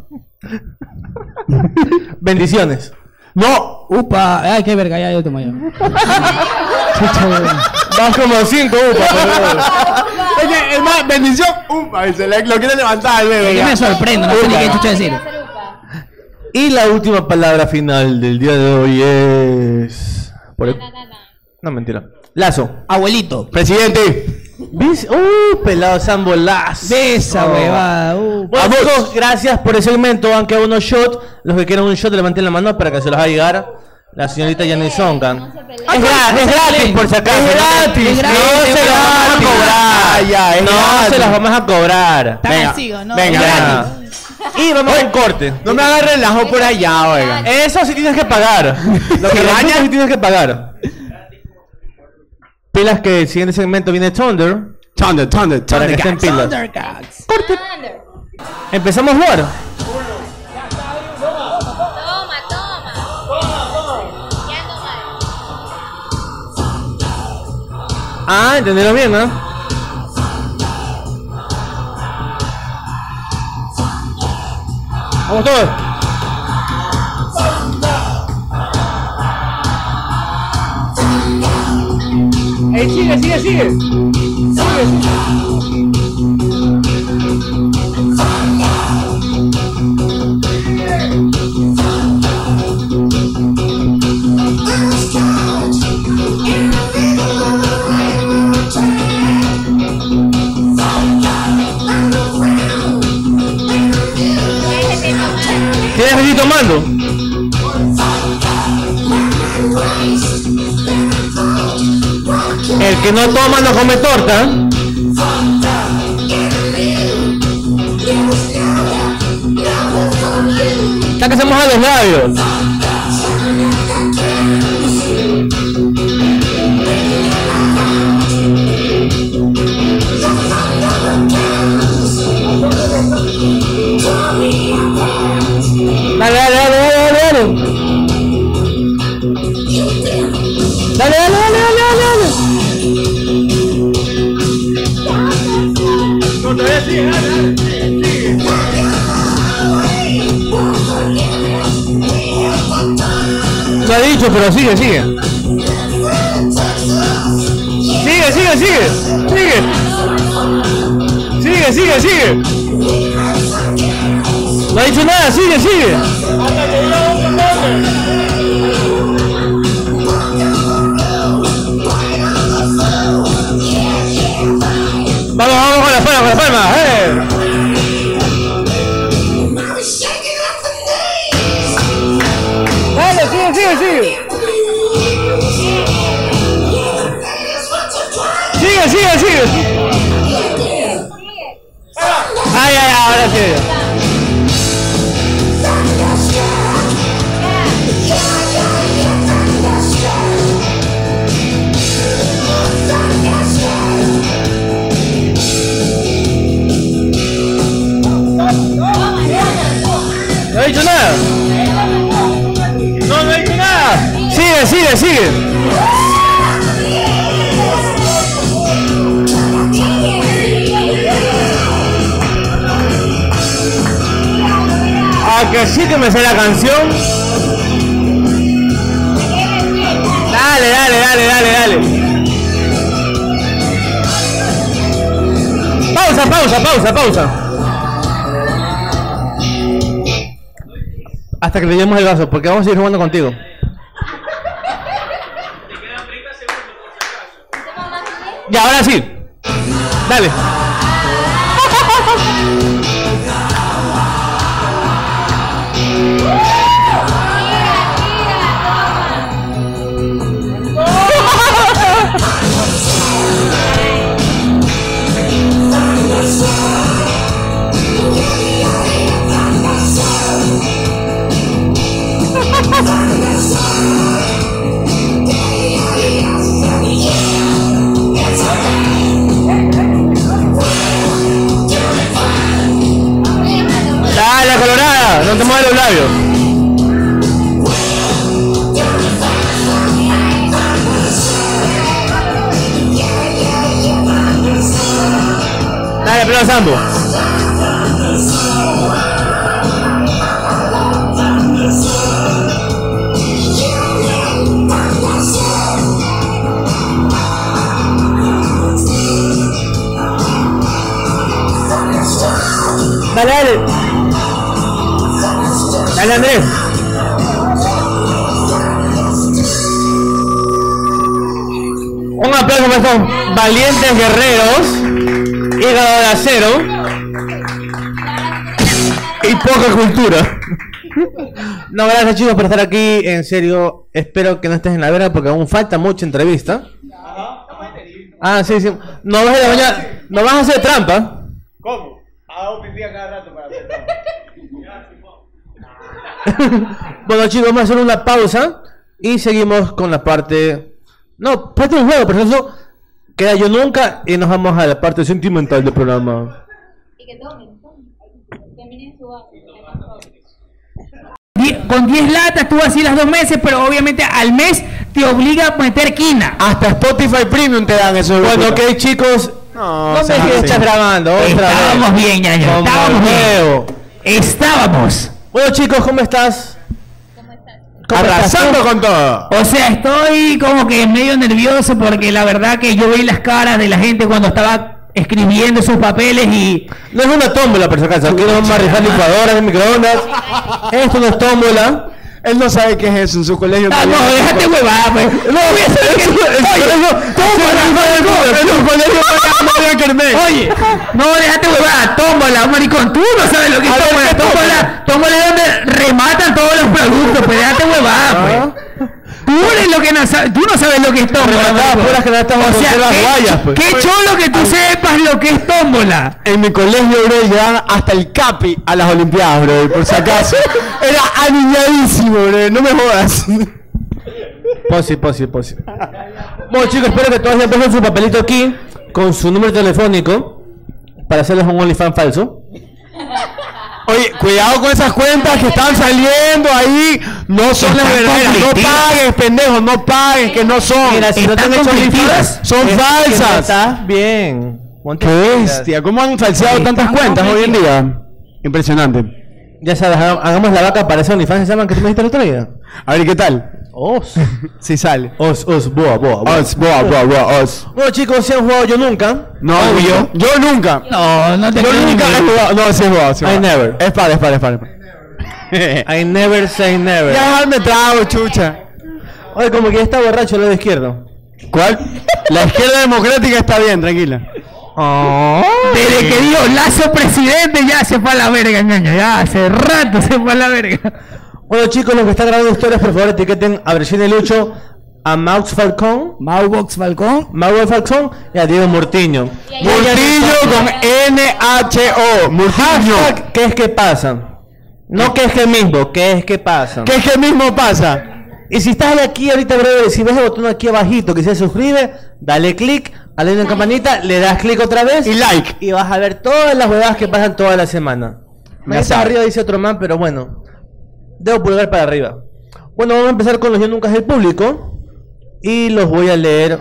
Bendiciones. No. Upa. Ay, qué verga, ya yo tomo ya. Vas como cinco upa, pero- Oye, es más, bendición. Upa, y se le, lo quiere levantar. Yo ya. me sorprendo, no sé ni qué chucha decir. Quiero. Y la última palabra final del día de hoy es. Por el- No, no, no. No, mentira. Lazo. Abuelito. Presidente. ¿Ves? ¡Uh! Pelado Sambo Lazo. Besa, huevada. Uh. Bueno, chicos, gracias por el segmento. Van que unos shots. Los que quieran un shot, levanten la mano para que se los haga llegar la señorita No Songan. se. Es, gra- es gratis, por si acaso. Es gratis, No es gratis, se es las vamos a gratis. cobrar. Ya, es no gratis. se las vamos a cobrar. Venga, así, ¿o no? venga, Ya. Y vamos a un corte. No me hagas relajo por allá, oiga. Eso sí tienes que pagar. Lo que ¿Te bañas bañas? sí tienes que pagar. Pilas que el siguiente segmento viene Thunder. Thunder, thunder, Para que thunder. estén pilas. Thundercats. Thunder. Empezamos más. Ah, entendieron bien, ¿no? Vamos todos. Ey, sigue, sigue, sigue. ¿Tienes aquí El que no toma no come torta. Está que se moja los labios. Pero sigue, sigue. Sigue, sigue, sigue. Sigue. Sigue, sigue, sigue. No ha dicho nada, sigue, sigue. Vamos, vamos con la palma, con. ¡Eh! Sigue, me sé la canción. Dale, dale, dale, dale, dale. Pausa, pausa, pausa, pausa. Hasta que le demos el vaso, porque vamos a seguir jugando contigo. Ya, ahora sí. Dale. No te muevas los labios. Dale, pero Sambo. Dale, dale. Dale, Andrés. Un aplauso para estos valientes guerreros, hígado de acero y poca cultura. No, gracias chicos por estar aquí. En serio, espero que no estés en la vera porque aún falta mucha entrevista. Ah, sí, sí. No vas a, no vas a hacer trampa. ¿Cómo? Hago pipí a cada rato para hacer Bueno chicos, vamos a hacer una pausa y seguimos con la parte... No, parte del juego, pero eso queda yo nunca y nos vamos a la parte sentimental del programa. Y que tomen, tomen. Terminen su Die- Con 10 latas tú así las dos meses, pero obviamente al mes te obliga a meter quina. Hasta Spotify Premium te dan eso. Bueno, ok chicos, No, no me seas dejes así. estar grabando otra Estábamos vez. bien, ñaño. Estábamos bien. Estábamos. Bueno chicos, ¿cómo estás? ¿Cómo estás? ¿Cómo estás? Arrasando con todo. O sea, estoy como que medio nervioso porque la verdad que yo vi las caras de la gente cuando estaba escribiendo sus papeles y No es una tómbola, por si acaso. Aquí no vamos a rifar licuadoras microondas. Esto no es tómbola. Él no sabe qué es eso en su colegio. Ah, no, todavía. déjate huevada, pues. No. Oye, En su colegio no kermés. Oye, no, déjate huevada, tómbola, maricón, tú no sabes lo que es tómbola, ¿qué tómbola, tómbola es donde rematan todos los productos, pues déjate huevada, pues. Tú eres lo que no sabes, tú no sabes lo que es tómbola. No estamos o sea, las qué, guayas, pues. qué cholo que tú sepas lo que es tómbola. En mi colegio, bro, llegaban hasta el capi a las olimpiadas, bro, por si acaso. Era aniñadísimo, bro, no me jodas. Posi, posi, posi. Bueno chicos, espero que todos ya pongan su papelito aquí con su número telefónico para hacerles un OnlyFans falso. Oye, cuidado con esas cuentas que están saliendo ahí. No son las verdaderas. No pagues, pendejos, no pagues, que no son. Mira, si no te ¿Están han hecho Son es no falsas. Estás bien. Qué bestia, ¿cómo han falseado tantas cuentas hoy en día? Impresionante. Ya sabes, haga- hagamos la vaca para ese OnlyFans, ¿se llaman que tú me dijiste el otro día? A ver, ¿qué tal? Os. Si sale. Os, os, boa, boa, boa. Os, boa, boa, boa, os. Bueno chicos, si han jugado yo nunca. No, yo. Yo nunca. No, no te Yo nunca he jugado. No, sí he jugado. sí he I never. Es para, es para, es para. I never say never. Ya dejarme trago, chucha. Oye, como que ya está borracho el lado izquierdo. ¿Cuál? La izquierda democrática está bien, tranquila. Desde que dijo Lazo presidente ya se fue a la verga, ñaño. Ya hace rato se fue a la verga. Bueno chicos, los que están grabando historias, por favor etiqueten a Virginia Lucho, a Max Falcón, Maubox Falcón. Mauro Falcón y a Diego Murtiño. Murtillo con N-H-O. Hashtag, ¿qué es que pasa? No qué es que mismo, ¿qué es que pasa? ¿Qué es que mismo pasa? Y si estás aquí ahorita, brother, si ves el botón aquí abajito que se suscribe, dale click, dale una campanita, le das click otra vez Y like. y vas a ver todas las huevadas que pasan toda la semana. Más sabes. arriba dice otro man, pero bueno, debo pulgar para arriba. Bueno, vamos a empezar con los yo nunca del público y los voy a leer.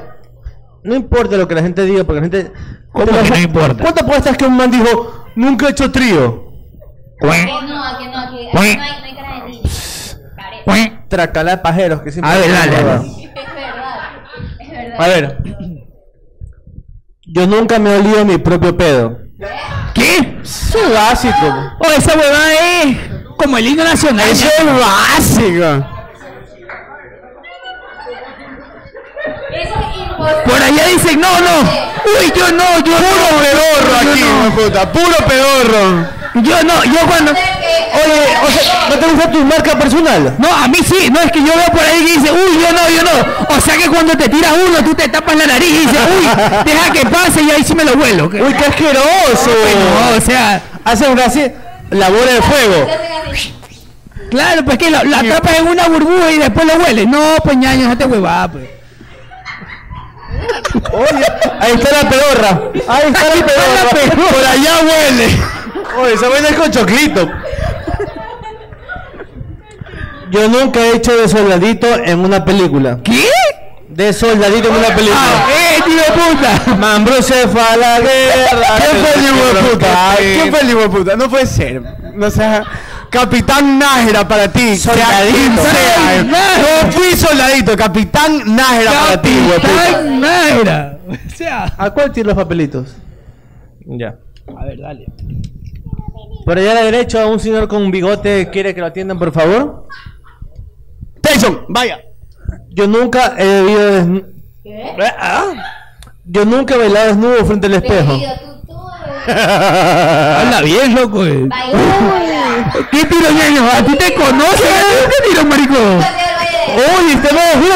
No importa lo que la gente diga, porque la gente. ¿Cómo que no importa? ¿Cuántas apuestas que un man dijo nunca he hecho trío? No, que no, aquí no hay, no hay cara de niño. De pajeros que siempre. A ver, dale. Es es verdad. A ver. Yo nunca me he olido mi propio pedo. ¿Qué? Eso es básico. Oh, esa huevada es. Como el himno nacional. Eso es básico. Por allá dicen, no, no. Uy, yo no, yo Puro no. pedorro yo aquí, no. puta. Puro pedorro. Yo no, yo cuando. Oye, o sea, ¿no te gusta tu marca personal? No, a mí sí, no es que yo veo por ahí que dice, uy, yo no, yo no. O sea que cuando te tiras uno, tú te tapas la nariz y dices, uy, deja que pase y ahí sí me lo vuelo. Uy, qué asqueroso. No, o sea, Hacen así la bola de fuego. Claro, pues que la, la tapas en una burbuja y después lo hueles. No, pues ñaño, no te huevada, pues. Oye, ahí está la pedorra. Ahí está la pedorra. Por allá huele. Oye, esa vaina es con choclito. Yo nunca he hecho de soldadito en una película. ¿Qué? De soldadito en una Ah, película. ¡eh, tío de puta! Mambro se fue a la guerra. ¿Quién fue el hijo de puta? ¿Quién fue el hijo de puta? No puede ser. No sea, Capitán Nájera para ti. Soldadito. Sea. No fui soldadito. Capitán Nájera para ti, hijo de puta. Capitán Nájera. O sea, ¿A cuál tiene los papelitos? Ya. a ver, dale. Por allá a la derecha, un señor con un bigote quiere que lo atiendan, por favor. Tyson, vaya. Yo nunca he bebido ¿Qué? Yo nunca he bailado desnudo frente al espejo. Querido, tú, tú. Habla bien, loco. eh. Baila. ¿Qué? ¿A ti te conocen? ¿Qué tiro, marico? ¡Uy, este no es Julio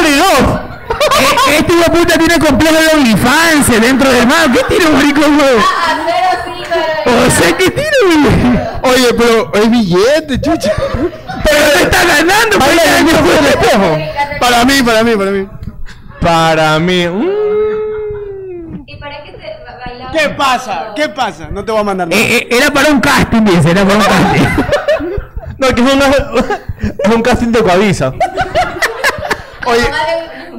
Eh, Este hijo de puta tiene complejo de OnlyFans dentro del mar. ¿Qué tiro, marico, güey? Ah, pero sí, pero- O sea, ¿qué tiro, güey? Oye, pero es billete, chucha. Pero te está ganando, pues, ñaño, frente al espejo. Para mí, para mí, para mí. Para mí. mm. ¿Y para qué te ba- bailaba? ¿Qué pasa? ¿Qué pasa? No te voy a mandar nada. Eh, eh, era para un casting, dice, era para un casting. No, que es, una- es un casting de Coavisa. Oye,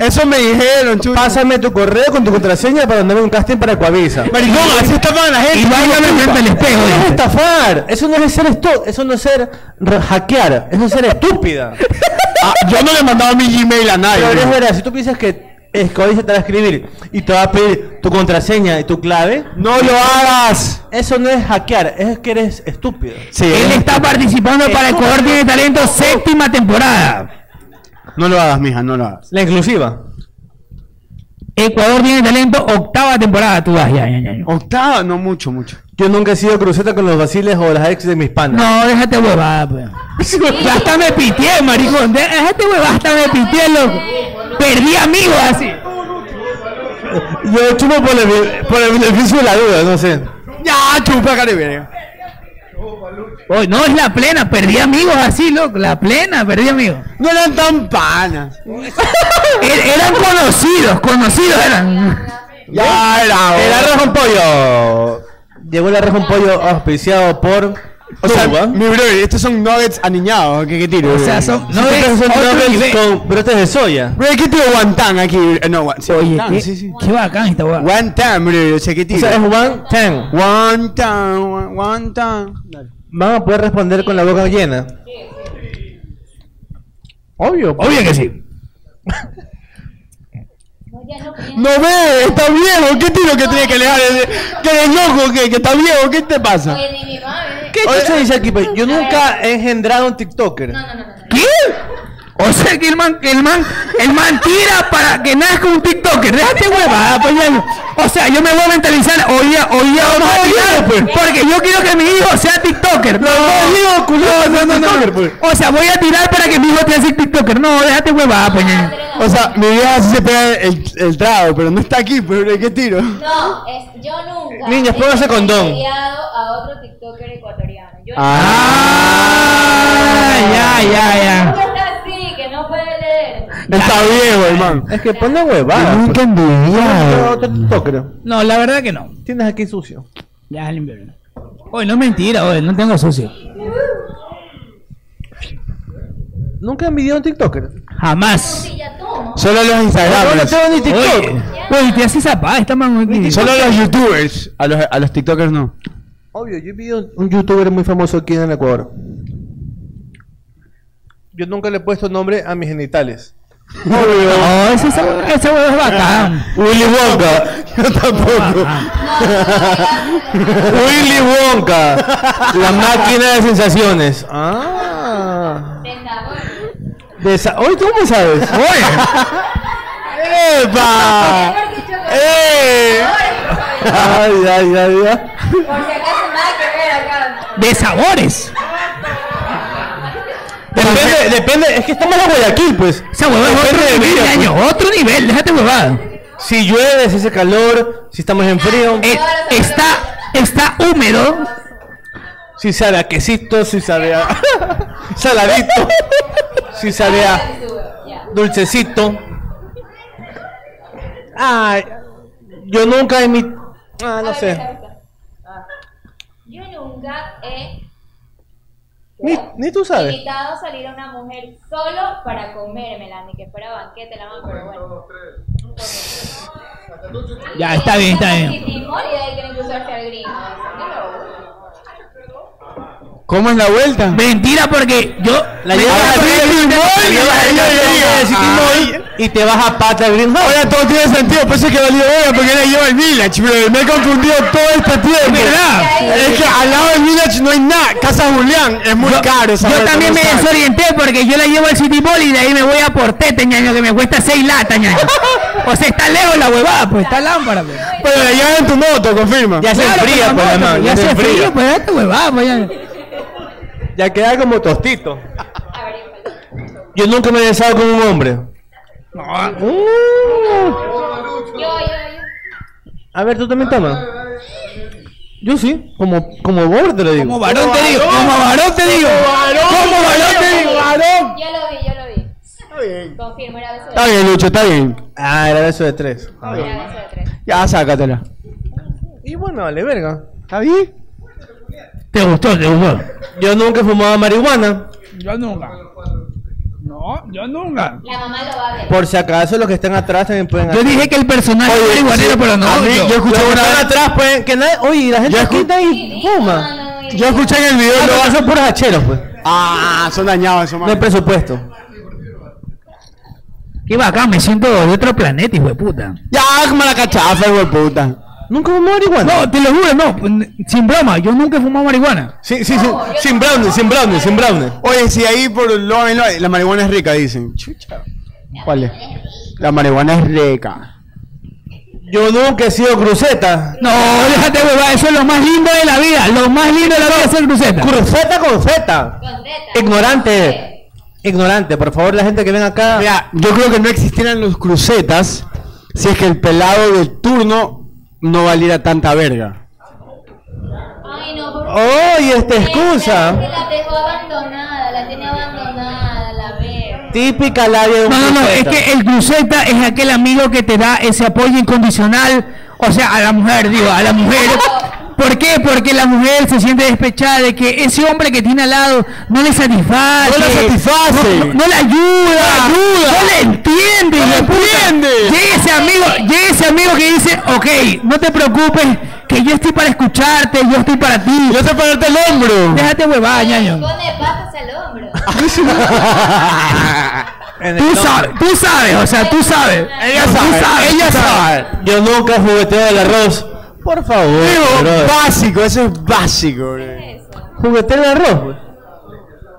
eso me dijeron, chucha. Pásame tu correo con tu contraseña para mandarme un casting para Coavisa. Maricón, así estaban la gente. Y váyame frente al espejo, Eso es dice. estafar. Eso no es ser estu eso no es ser hackear, eso es ser estúpida. Ah, yo no le mandaba mi Gmail a nadie. Pero es verdad, si tú piensas que es Coavisa te va a escribir y te va a pedir tu contraseña y tu clave, No lo hagas. eso no es hackear, es que eres estúpido. Sí, Él está participando para Ecuador Tiene Talento séptima temporada. No lo hagas, mija, no lo hagas. La inclusiva. Ecuador Tiene Talento octava temporada, tú vas ya, ya, ya. ya. Octava, no mucho, mucho. Yo nunca he sido cruceta con los vaciles o las ex de mis panas. No, déjate huevada, pues. Ya hasta me pitié, maricón. Déjate huevada, hasta me pitié, loco. Perdí amigos así. Yo chupo por el, por el beneficio de la duda, no sé. Ya, chupa, caribe. Oye, no, es la plena, perdí amigos así, loco. La plena, perdí amigos. No eran tan panas. Er- eran conocidos, conocidos eran. Ya era. El arroz con pollo. Llegó el arroz con pollo auspiciado por. O sea, mi brother, estos son nuggets aniñados. ¿Qué, qué tiro? O sea, son. No es son nuggets con brotes de soya. Brother, ¿qué tiro guantán aquí? Eh, No, guan- sí, Oye, guantán, qué, sí, sí. qué bacán esta hueá. Guantán, brother, o sea, ¿qué O tiro? sea, es. Guantán, guan- guantán. Dale. Van a poder responder con la boca llena. Obvio. Obvio que sí. No, ve, está viejo. ¿Qué tiro que tiene que alejar? ¿Que eres loco? ¿Qué? ¿Que está viejo? ¿Qué te pasa? Oye, ni mi bebé. ¿Qué chucha dice aquí? pues? Yo nunca he engendrado un TikToker. No, no, no. no. ¿Qué? O sea que el man, el man, el man tira para que nazca un TikToker. Déjate huevada, pues ya. O sea, yo me voy a mentalizar. Oía, oía, vamos a tirar, pues. Porque yo quiero que mi hijo sea TikToker. No, no, no, no, no. O sea, voy a tirar para que mi hijo sea TikToker. No, déjate huevada, pues ya. O sea, mi vieja sí se pega el, el trago, pero no está aquí, pero ¿qué tiro? No, es, yo nunca. Niños, he pónganse condón. enviado a otro TikToker ecuatoriano. Yo Ah, ya, ya, ya. nunca está así, que no puede leer. Está viejo, hermano. Es que pone huevada. Nunca pues. envidiado. Otro TikToker. No, la verdad que no. Tienes aquí sucio. Ya, limpio. Oye, no es mentira, oye, no tengo sucio. Nunca he envidiado un TikToker. Jamás. Solo los No, no Instagramers. tengo ni TikTok. Oye, oye, te haces zapá, man aquí. Solo los YouTubers. A los, a los TikTokers no. Obvio, yo he visto un youtuber muy famoso aquí en el Ecuador. Yo nunca le he puesto nombre a mis genitales. No, ese, ese, ese huevo es bacán. Willy Wonka. Yo tampoco. Willy Wonka. La máquina de sensaciones. Ah. De esa- Oye, ¿tú cómo sabes? ¡Epa! ¡Eh! Ay, ay, ay, ay. Por si acaso nada que ver acá. De sabores. Depende, depende, es que estamos en Guayaquil, pues. Huevada es Depende otro del nivel, día, pues. ñaño, otro nivel, déjate huevada. Si llueve, si hace calor, si estamos en frío, Eh, está, está húmedo. si sabe a quesito, si sabe a saladito, si sabe a dulcecito. Ay, yo nunca en mi... Ah, no sé. Yo nunca he Ni, ni tú sabes. invitado a salir a una mujer solo para comérmela, ni que fuera banquete la mano, pero bueno. Ya, está bien, está bien. Y de ahí quieren cruzarse al gringo. ¿Cómo es la vuelta? Mentira, porque yo. La llevas al Mentira, Green y te vas a pata Green Mall. Ahora todo tiene sentido, pensé que valía verga porque la lleva el Village, pero me he confundido todo este tiempo. ¿Verdad? Es que al lado del Village no hay nada. Casa Julián es muy caro esa Yo también me sabes. desorienté porque yo la llevo al City Mall y de ahí me voy a Portete, ñaño, que me cuesta 6 latas, ñaño. O sea, está lejos la huevada, pues está lámpara, pues. Pero la llevas en tu moto, confirma. Ya se Claro, enfría, pues, pues, hermano. Ya Ya se enfría. pues esta huevada, pues. Ya queda como tostito. A ver, yo nunca me he besado con un hombre. Yo, yo, yo. A ver, tú también tomas. Yo sí, como, como vos te lo digo. Como varón te digo, como varón te digo. Como varón te digo. Yo lo vi, yo lo vi. Está bien. Confirmo, era beso de Está bien, Lucho, está bien. Ah, era beso de tres. Era beso de tres. Ya, sácatela. Y bueno, vale, verga. ¿Está bien? Te gustó, te gustó. Yo nunca he fumado marihuana. Yo nunca. No, yo nunca. La mamá lo va a ver. Por si acaso los que están atrás también pueden Yo dije que el personaje Oye, era marihuanero, sí, pero no. mí- yo. yo escuché una vez- atrás pueden... Que nadie... Oye, la gente aquí está y fuma. no, no, y- Yo escuché en el video Ah, lo son puros hacheros, pues. Ah, son dañados esos No hay presupuesto. Qué bacán, me siento de otro planeta, hijo de puta. Ya, como la cachafa, hijo de puta. ¿Nunca fumó marihuana? No, te lo juro, no. Sin broma, yo nunca he fumado marihuana. Sí, sí, sí. Sin brownie, sin brownie, sin brownie. Oye, si ahí por lo la marihuana es rica, dicen. Chucha. ¿Cuál es? La marihuana es rica. Yo nunca he sido cruceta. No, déjate huevada, eso es lo más lindo de la vida. Lo más lindo de la vida es ser cruceta. Cruceta con Z. Con Z. Ignorante. Ignorante, por favor, la gente que ven acá. Mira, yo creo que no existieran los crucetas si es que el pelado del turno no valiera tanta verga. Ay, no, esta Que excusa. la dejó abandonada, la tiene abandonada, la ve. Típica labia de un No, no, no, es cruceta. que el cruceta es aquel amigo que te da ese apoyo incondicional, o sea, a la mujer, digo, a la mujer. ¿Por qué? Porque la mujer se siente despechada de que ese hombre que tiene al lado no le satisface. No la satisface. No, no- no le ayuda. No le entiende. No le entiende. Llega ese amigo, llega ese amigo que dice, ok, no te preocupes, que yo estoy para escucharte, yo estoy para ti. Yo sé ponerte el hombro. Déjate huevada, ñaño. Pone patas al hombro. Tú sabes, tú sabes, o sea, tú sabes. Ella Tú sabe, sabes, ella sabe. Yo nunca jugueteo el arroz. Por favor. Digo, básico, eso es básico, bro. Eso. Jugueteo el arroz.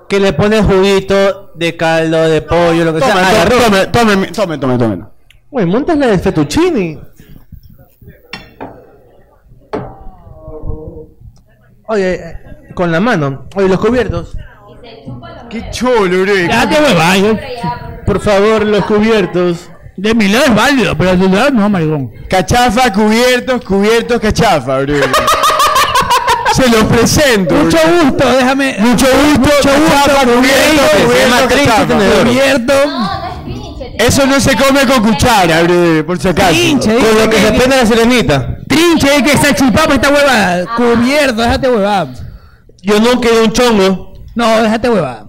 Que le pones juguito de caldo, de pollo, lo que sea. Tome, arroz. tome, tome, tome, tome, tome. Uy, montas la de fettuccini. Oye, eh, con la mano. Oye, los cubiertos. Qué chulo, bro. Déjate huevada. yo- Pero ya, Por favor, los cubiertos. De mi lado es válido, pero de tu lado no, maricón. Cachafa, cubiertos, cubiertos, cachafa, bro. Se los presento. bro. Mucho gusto, déjame. Mucho gusto, mucho gusto, cachafa, cubierto, Se cubierto. Cubierto. No, no es pinche. tiene Eso no se come con cuchara, bro, por si acaso. Trinche, Con lo que se prende la serenita. Trinche, es que salchipapa esta huevada. Cubierto, déjate huevada. Yo ido a un chongo. No, déjate huevada.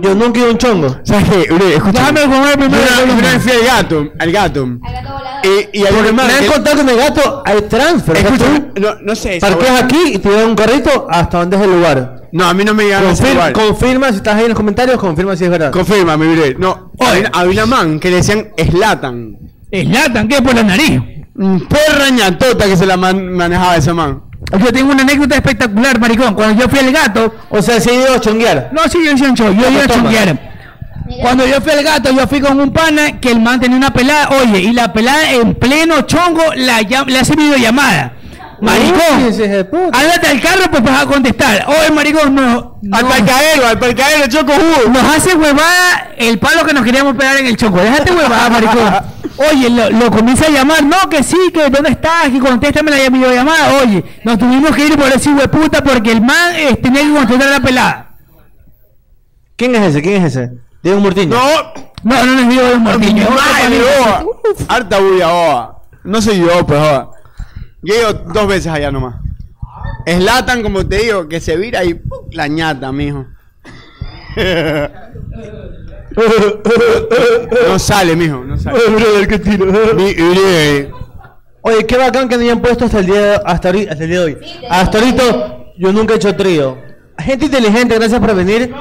Yo nunca he ido a un chongo. ¿Sabes qué, bro? Escúchame. Déjame comer primero. yo fui al gato, al gato. Al. Y, y había un Me han contado que el gato hay transfer. Escúchame, no, no sé. Parqueas aquí y te dan un carrito hasta donde es el lugar. No, a mí no me llegaron a ese Confir- lugar. confirma si estás ahí en los comentarios, confirma si es verdad. Confirma, mi bro. No, había, había una man que le decían Slatan. Slatan, ¿qué? Por la nariz. Un perra ñatota que se la man- manejaba esa man. Yo tengo una anécdota espectacular, maricón. Cuando yo fui al gato, O sea, he ido a chonguear. no, sí, yo decía yo, yo iba a Toma. chunguear. Cuando yo fui al gato, yo fui con un pana que el man tenía una pelada, oye, y la pelada en pleno chongo la le hace videollamada. Maricón, ándate al carro pues vas a contestar. Oye, maricón, no, Al no- parcadero, al parcadero, choco jugo. nos hace huevada el palo que nos queríamos pegar en el chongo. Déjate huevada, maricón. Oye, lo, lo comienza a llamar. No, que sí, que ¿dónde estás? Que contéstame la videollamada. Oye, nos tuvimos que ir por ese hueputa porque el man eh, tenía que contestar la pelada. ¿Quién es ese? ¿Quién es ese? Diego Murtiño. No, No, no Martín. madre, boba. Harta bulla, boba. No soy yo, pues, boba. Yo he ido dos veces allá nomás. Eslatan, como te digo, que se vira y ¡pum! la ñata, mijo. No sale, mijo, no sale. brother, qué tiro. Mi- mi- Oye, qué bacán que no hayan puesto hasta el día de, hasta, hasta el día de hoy. Hasta ahorita yo nunca he hecho trío. Gente inteligente, gracias por venir.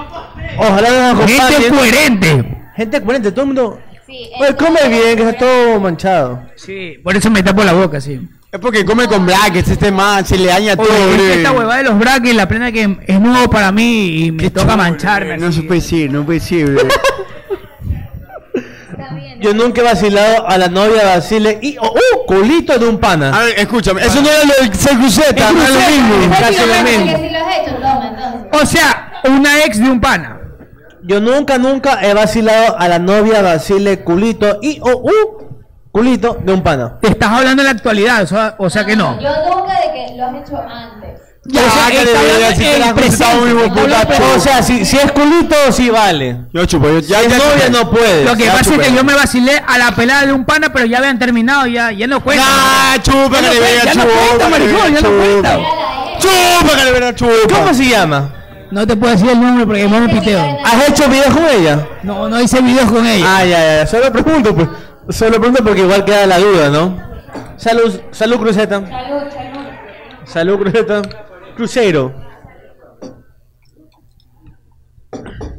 Ojalá nos Gente acompañen. coherente. Gente coherente, todo el mundo. Sí, Oye, come bien, que está todo manchado. Sí, por eso me tapo la boca, sí. Es porque come con brackets, este man, se le daña todo, Oye, es que esta huevada de los brackets, la plena que es nuevo para mí y me toca mancharme. No así. puede decir, no. Está bien. Yo nunca he vacilado a la novia de Basile y. ¡Oh! uh, culito de un A pana! ver, escúchame, eso no era lo del Secuseta, no es lo mismo. Casi lo mismo. que si lo has hecho, toma entonces. O sea, una ex de un pana. Yo nunca, nunca he vacilado a la novia Basile culito y. ¡Oh! uh, culito de un pana. Te estás hablando en la actualidad, o sea, o sea que no. Yo nunca de que lo has hecho antes. Ya, O sea, que está hablando si te la presente, puta. O sea, si, si es culito, sí vale. Yo chupo, yo Si es novia, no puede. Lo que Ya pasa es chupé. que yo me vacilé a la pelada de un pana, pero ya habían terminado, ya, ya no cuenta. Nah, chupa, Ya que no le cuenta, vea, ya no chupa. cuenta, maricón, ya no cuenta. Chupa, que le vea, chupa. ¿Cómo se llama? No te puedo decir el nombre porque no me piteo. ¿Has hecho videos con ella? No, no hice videos con ella. Ah, ya, ya, solo pregunto, pues. Solo pregunto porque igual queda la duda, ¿no? Salud, salud, Cruceta. Salud, salud. Salud, Cruceta. Crucero.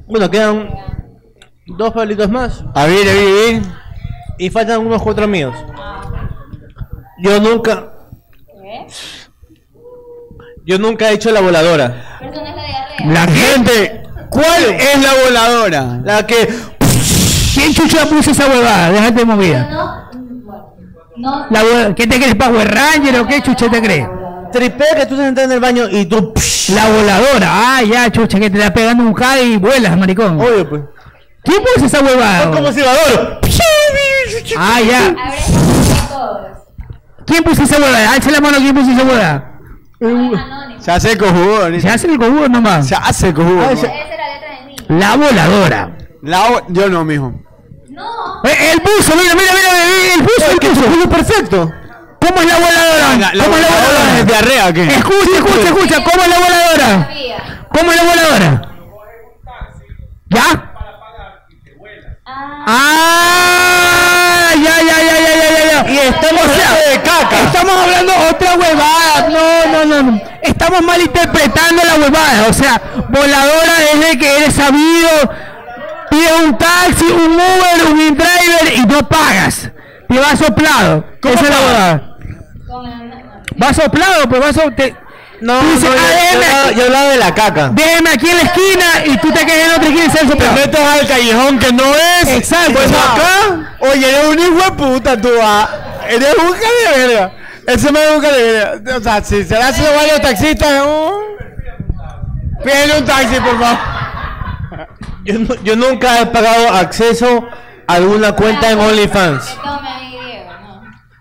Bueno, quedan dos palitos más. A ver, a ver, a ver. Y faltan unos cuatro míos. Yo nunca, ¿Qué? yo nunca he hecho la voladora. Pero eso no es la diarrea. La gente. Gente, ¿cuál es la voladora? La que. ¿Quién chucha puso esa huevada? Déjate de movida. no. La ¿Qué te crees, Power Ranger o qué chucha te crees? Tripea que tú estás sentado en el baño y tú. La voladora. Ah, ya, chucha, que te da pegando un jade y vuelas, maricón. Oye, pues. ¿Quién puso esa huevada? Como si vador. Ah, ya. ¿Quién puso esa huevada? Alza la mano, ¿quién puso esa huevada? Anónimo. Se hace cojudo, ni- Se hace el cojudo nomás. Se hace cojudo. Ah, ¿no? ese- Esa es la letra de niño. La voladora. La o- yo no, mijo. No. Eh, El buzo, mira, mira, mira, el buzo, el buzo. Es perfecto. ¿Cómo es la voladora? La, la ¿Cómo es la voladora es diarrea, ¿o qué? Escucha, escucha, escucha, ¿cómo es la voladora? ¿Cómo es la voladora? ¿Ya? Ah, Ah, ya, ya, ya, ya, ya, ya, ya. Y estamos O sea, hablando de caca. Estamos hablando otra huevada. No, no, no, no. Estamos malinterpretando la huevada. O sea, voladora es de que eres sabido, pides un taxi, un Uber, un InDriver y no pagas. Te va soplado. ¿Cómo Esa es la no. Va soplado, pues va so te, No, Tú no, yo, ah, yo déjame hablaba, aquí. yo hablaba de la caca. déjeme aquí en la esquina y tú te quedas en otra esquina y se Te soplado. metes al callejón que no es. Exacto. Pues acá, oye, eres un hijo de puta, tú, ah. Eres un de verga. Ese me es un de verga. O sea, si se le hace varios taxistas, uh, pídele un taxi, por favor. Yo, nu- yo nunca he pagado acceso a alguna cuenta en OnlyFans. No.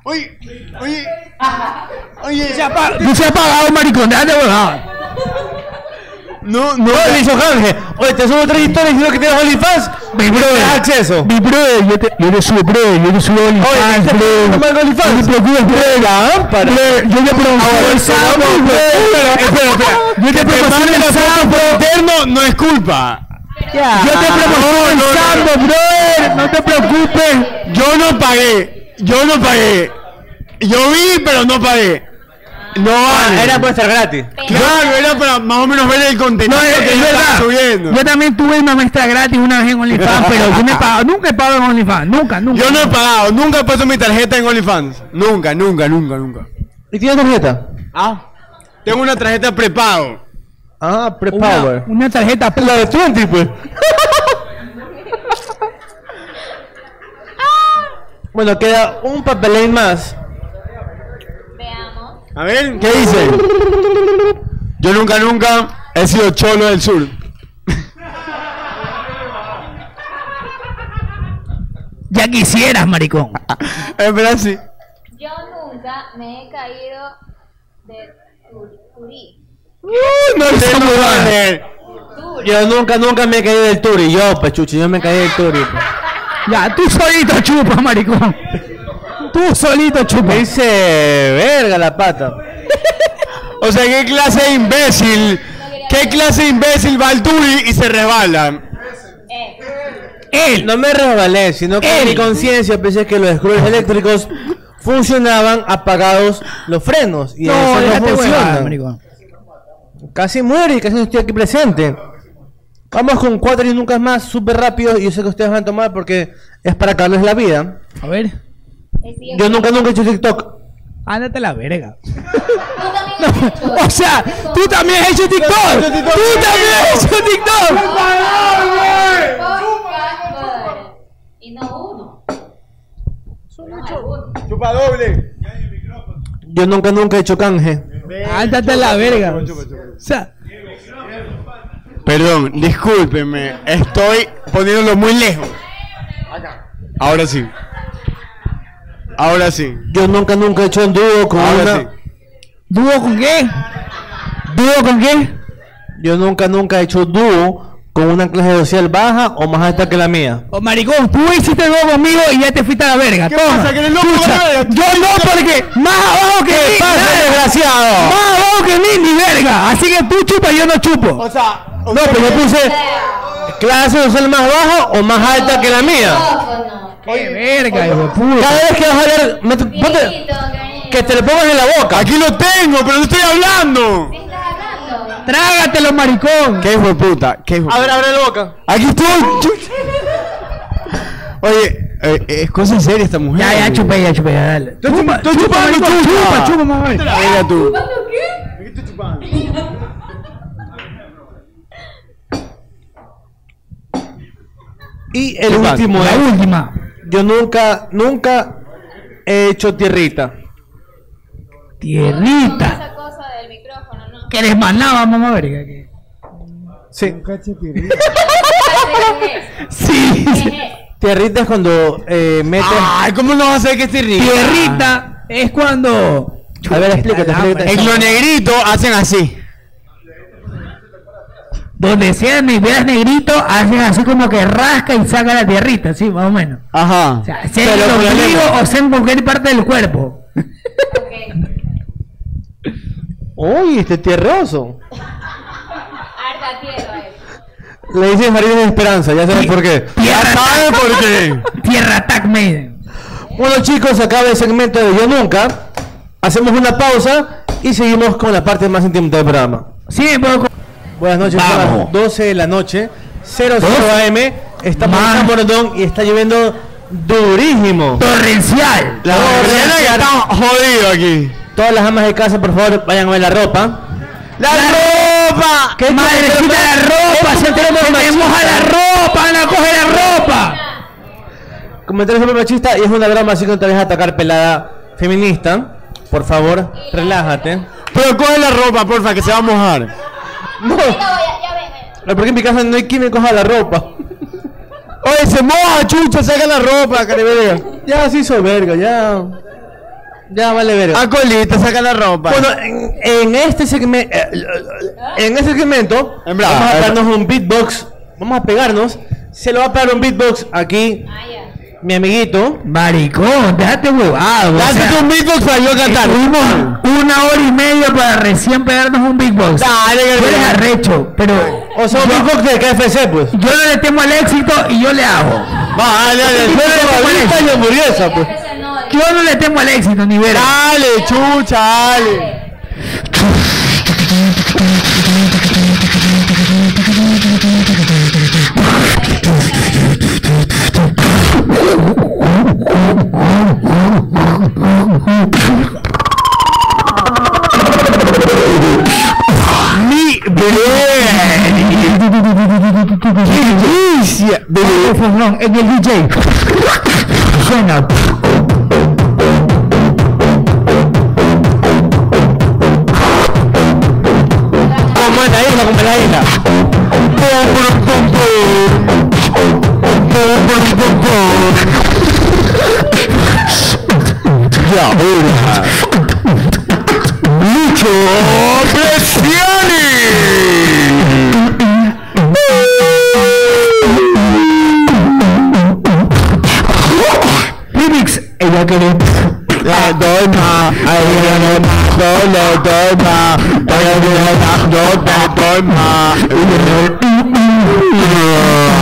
Oye, oye, oye. Se has pagado, maricón, déjate huevada. No, no. No, le hizo canje. Oye, te subo tres historias diciendo que tienes OnlyFans. Mi ¿Tienes brother, acceso? mi brother, yo te, yo te subo, brother, yo te subo OnlyFans, ¿te brother. ¿cómo es OnlyFans? No te preocupes, brother. lámpara. Brother, Yo te promociono el sampo, Espera, brother. espera, espera. Yo te promociono el no es culpa. Yo te promociono el sampo, brother. No te preocupes. Yo no pagué. Yo no pagué. Yo vi, pero no pagué. No vale. Era por estar gratis. Claro, era para más o menos ver el contenido No, que es yo estaba verdad. subiendo. Yo también tuve una maestra gratis una vez en OnlyFans, pero yo me he pagado, nunca he pagado en OnlyFans, nunca, nunca. Yo no he pagado, nunca he puesto mi tarjeta en OnlyFans. Nunca, nunca, nunca, nunca. ¿Y tienes tarjeta? Ah. Tengo una tarjeta prepago. Ah, prepower. Una, tarjeta. La de 20, pues. bueno, queda un papelín más. Veamos. A ver, ¿qué dice? Yo nunca, nunca he sido cholo del sur. ya quisieras, maricón. es verdad, sí. Yo nunca me he caído de curí. No. Turi. Yo nunca, nunca me caí del turi. Yo, pechuchi, yo me caí del turi. pues. Ya, tú solito chupas, maricón. Tú solito chupas. Me dice, verga la pata. O sea, ¿qué clase de imbécil? ¿Qué clase de imbécil va al Turi y se resbala? Él. No me resbalé, sino que en mi conciencia pensé que los screws eléctricos funcionaban apagados los frenos. Y No, eso déjate no huevada, funciona. maricón. Casi muere y casi no estoy aquí presente. Vamos con cuatro y nunca más, súper rápido. Y yo sé que ustedes van a tomar porque es para acabarles la vida. A ver. Yo nunca, nunca he hecho TikTok. Ándate a la verga. O sea, tú también has hecho TikTok. Tú también has hecho TikTok. Y no uno. Chupa doble. Yo nunca, nunca he hecho canje. Ándate a la verga. O sea, Perdón, discúlpeme. Estoy poniéndolo muy lejos. Ahora sí. Ahora sí. Yo nunca, nunca he hecho un dúo con Ahora una. sí. ¿dúo con qué? ¿Dúo con qué? Yo nunca, nunca he hecho dúo con una clase social baja o más alta que la mía. Oh, maricón, tú hiciste dúo conmigo y ya te fuiste a la verga. ¿Qué Toma. pasa? ¿Que eres loco, Escucha, verga? Yo no, porque más abajo que mí. pasa, nada. desgraciado? Más abajo que mí, ni verga. Así que tú chupas, yo no chupo. sea, No, pero yo puse clase social más baja o más alta que la mía. Micrófono. Qué verga, hijo de puta. Cada vez que vas a ver, mete- ponte- Miguelito, cariño. que te lo pongas en la boca. Aquí lo tengo, pero no estoy hablando. ¿Qué? Trágatelo, maricón. ¿Qué hijo de puta? ¿Qué hijo de A ver, abre la boca. Aquí estoy. Oye, eh, es cosa seria esta mujer. Ya, ya chupé, ya chupé, ya, dale. Estoy chupa- estoy chupando, maricón, chupa. chupa, chupa, mamá. Venga tú. Y el ¿Qué pasa? último La es, última. yo nunca, nunca he hecho tierrita. Tierrita. Que les mandaba, mamá verga. que- Sí. ¿Qué Sí. es? ¿Qué es? Tierrita es cuando eh, metes... Ay, ¿cómo no vas a saber que estoy rico? Tierrita es cuando. A ver, explícate, explícate. En lo negrito hacen así. Donde sea me veas negrito, hacen así como que rasca y saca la tierrita, sí, más o menos. Ajá. O sea, sea en o sea en cualquier parte del cuerpo. Uy, este tierroso. Harta tierra es. Le dicen jardines de esperanza, ya sabes por qué. Tierra ¿Saben por qué? Tierra Attack Maiden. Bueno chicos, acaba el segmento de Yo Nunca. Hacemos una pausa y seguimos con la parte más íntima del programa. Sí, me puedo. co- Buenas noches, son Vamos. las 12 de la noche, 00 AM. En San Borondón y está lloviendo durísimo. Torrencial. La que está jodido aquí. Todas las amas de casa, por favor, vayan a ver la ropa. ¡La ropa! ¿Qué Madrecita la ropa, se moja la ropa, la coge la ropa. Comentario súper machista y es una broma, así que no te dejes atacar pelada feminista. Por favor, relájate. Pero coge la ropa, porfa, que se va a mojar. No, porque en mi casa no hay quien me coja la ropa. Oye, se moja, chucha, saca la ropa, caribeña. Ya se hizo verga, ya. Ya vale verga. A colita, saca la ropa. Bueno, en, en este segmento, en este segmento, En brava, vamos a pegarnos un beatbox, vamos a pegarnos, se lo va a pegar un beatbox aquí, Ah, ya. mi amiguito. Maricón, déjate huevado. o Date sea, un beatbox para yo cantar. Estuvimos una hora y media para recién pegarnos un Big Box. Dale, que- Tú eres arrecho, pero O sea, un yo, beatbox de KFC, pues. yo no le temo al éxito y yo le hago. Dale, dale, Yo le temo al y hamburguesa, pues. Yo no le temo al éxito, ni ver. dale, chucha, dale. Mi ¡Qué delicia! Micrófono en el DJ. Suena. Como la isla. Y ahora, Lucho Bresciani. Remix, ella quiere. La dona, ella no solo dona, para que la Oye.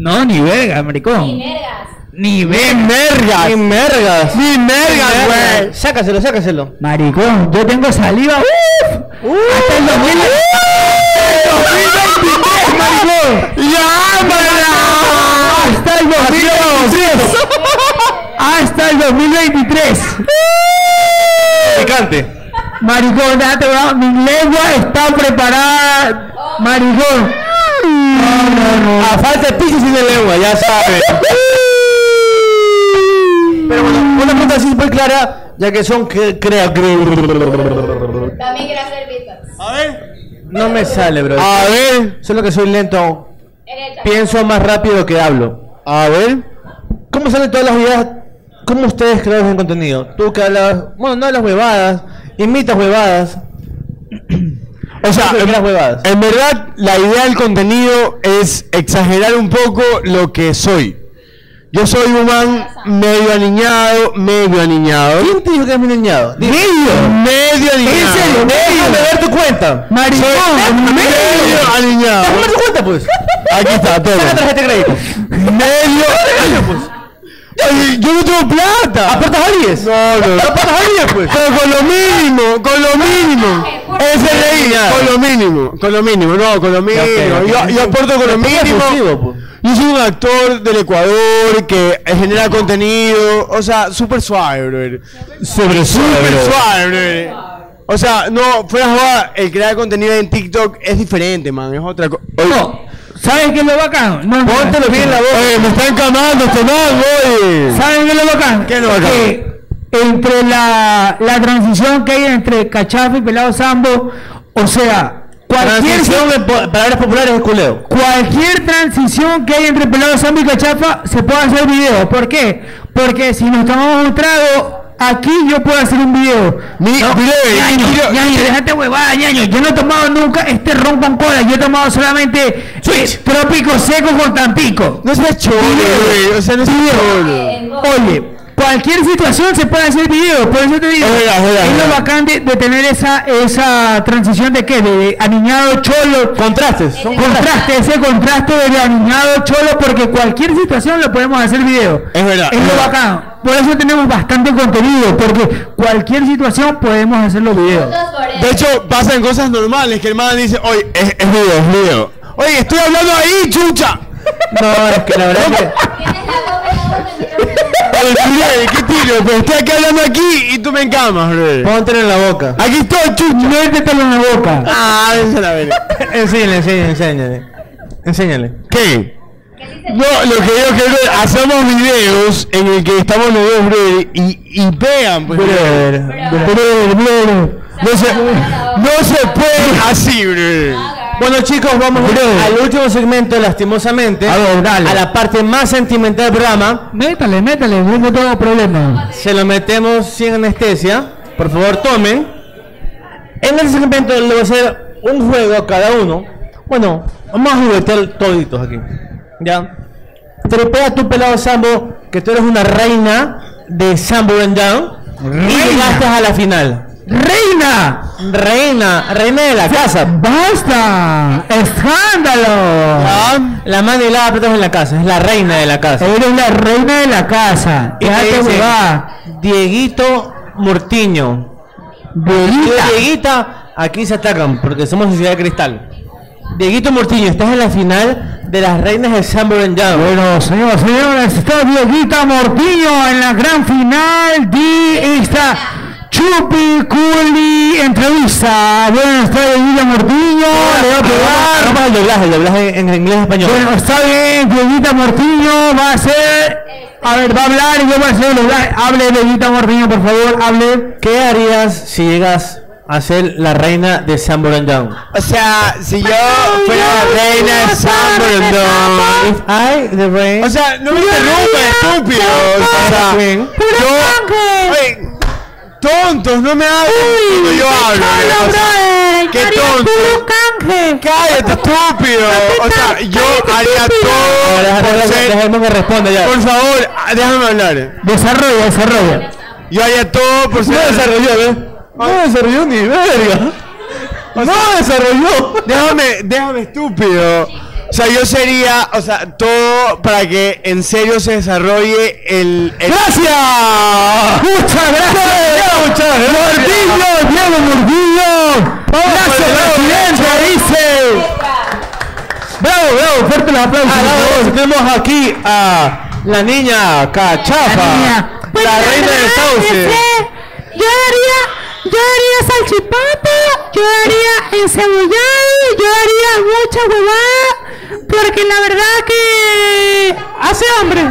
No, ni verga, maricón. Ni vergas. Ni Ni verga. mergas. Ni mergas. Ni mergas, güey. Sácaselo, sácaselo. Maricón, yo tengo saliva. Uf. Hasta el 2000 2023, maricón. ¡Llámala! Hasta el 2023. Hasta el 2023. Picante. Maricón, mi lengua está preparada. Maricón. A falta de piso sin de lengua, ya sabes. Pero bueno, una pregunta así muy clara, ya que son cre crea También quiero hacer beatbox. A ver. No me sale, bro. A ver, Solo que soy lento. Pienso más rápido que hablo. a ver. ¿Cómo salen todas las ideas? ¿Cómo ustedes crean en contenido? Tú que hablas, bueno, no hablas huevadas, imitas huevadas. O sea, ¿Tú que en, en verdad, la idea del contenido es exagerar un poco lo que soy. Yo soy un man medio aniñado, medio aniñado. ¿Quién te dijo que es mi niñado? Dime. Medio aniñado. serio? Déjame ver tu cuenta. Maricón. Medio aniñado. Déjame ver tu cuenta, pues. Aquí está, Saca toma. tarjeta de crédito. Medio. Oye, Yo no tengo plata. ¿Aportas a 10? No, no. ¿Aportas a 10, pues? Pero con lo mínimo, con lo mínimo. Nada. con lo mínimo, con lo mínimo, no, con lo mínimo. Yo, yo aporto con lo mínimo. pues. Yo soy un actor del Ecuador que genera contenido, o sea, súper suave, brother. Sobre Súper suave, brother. O sea, no, fuera de joda, el crear contenido en TikTok es diferente, man, es otra cosa. No, ¿sabes qué es lo bacán? No, Póntelo bien en la boca. Oye, me están camando este man, oye. ¿Saben qué es lo bacán? ¿Qué es lo bacán? Que entre la, la transición que hay entre cachafa y pelado sambo, o sea, cualquier, Transición en po- palabras populares es culeo. cualquier transición que hay entre pelado sambo y cachafa se puede hacer video. ¿Por qué? Porque si nos tomamos un trago, aquí yo puedo hacer un video. Mi, mire, Ñaño, mire, ñaño, déjate huevada, ñaño. Yo no he tomado nunca este ron con cola. Yo he tomado solamente eh, trópico seco con tampico. no seas cholo, güey, o sea, no seas cholo. Oye, cualquier situación se puede hacer video, por eso te digo. Es lo bacán de, de tener esa, esa transición de qué, de aniñado cholo. Contrastes. Son Contraste, ese contraste de aniñado cholo, porque cualquier situación lo podemos hacer video. Es verdad, Es es lo verdad. bacán. Por eso tenemos bastante contenido, porque cualquier situación podemos hacerlo video. Juntos forever. De hecho, pasan cosas normales que el man dice, oye, es, es video, es video. Oye, estoy hablando ahí, chucha. No, es que la verdad es que. ¿qué tiro? Pero estoy aquí hablando aquí y tú me encamas, bro. Póntelo en la boca. Aquí estoy, chucha. Métetelo en la boca. Ah, esa es la enséñale, enséñale, enséñale. Enséñale. ¿Qué? No, lo que digo que bro, hacemos videos en el que estamos los dos, bro, y, y pegan, pues. Brother, Brother, brother. No se, no se puede así, bro. Bueno chicos, vamos al último segmento, lastimosamente. A ver, dale. a la parte más sentimental del programa. Métale, métale, no tengo problema. Se lo metemos sin anestesia. Por favor, tomen. En este segmento le voy a hacer un juego a cada uno. Bueno, vamos a juguetear toditos aquí. ¿Ya? Trepea tu pelado Sambo, que tú eres una reina de Sambo and Down. Y llegaste a la final. ¡Reina! Reina, reina de la casa. ¡Basta! ¡Escándalo! La mano y la apretas en la casa, es la reina de la casa. Eres la reina de la casa. Y te dice. Dieguito Mortiño. Dieguita. Aquí se atacan porque somos sociedad de cristal. Dieguito Mortiño, estás en la final de las reinas de Sunburn Young. Bueno, señoras y señores, está Dieguita Mortillo en la gran final de esta Chupi Culi entrevista. Bueno, está Dieguita Mortillo, le va a pegar. Vamos al doblaje, el doblaje en inglés español. Bueno, está bien, Dieguita Mortillo va a hacer. A ver, va a hablar y yo voy a hacer el doblaje. Hable, Dieguita Mortillo, por favor, hable. ¿Qué harías si llegas a ser la reina de Sunburn Young? O sea, si yo fuera la reina de Sunburn If I, the reign, O sea, no me interrumpa, estúpido. O sea, yo. Oye, tontos, no me hagan cuando yo hablo. o sea, Qué tonto. Cállate, estúpido. O sea, yo haría todo por ser. Dejemos que responda ya. Por favor, déjame hablar. Desarrolla, desarrolla. Yo haría todo por ser. No desarrolló, ¿eh? No desarrolló ni verga. No desarrolló. Déjame, déjame estúpido. O sea, yo sería, o sea, todo para que en serio se desarrolle el. el ¡Gracias! ¡Muchas gracias! Muchas gracias. ¡Mordillo! ¡Diego Mordillo! ¡Gracias, bravo, presidente! Dice. ¡Bravo, bravo! ¡Fuerte los aplausos! Ah, tenemos aquí a la niña Cachafa, La niña. la reina del sauce. Yo haría, yo haría salchipapa, yo haría encebollado, yo haría mucha huevada, porque la verdad que hace hambre.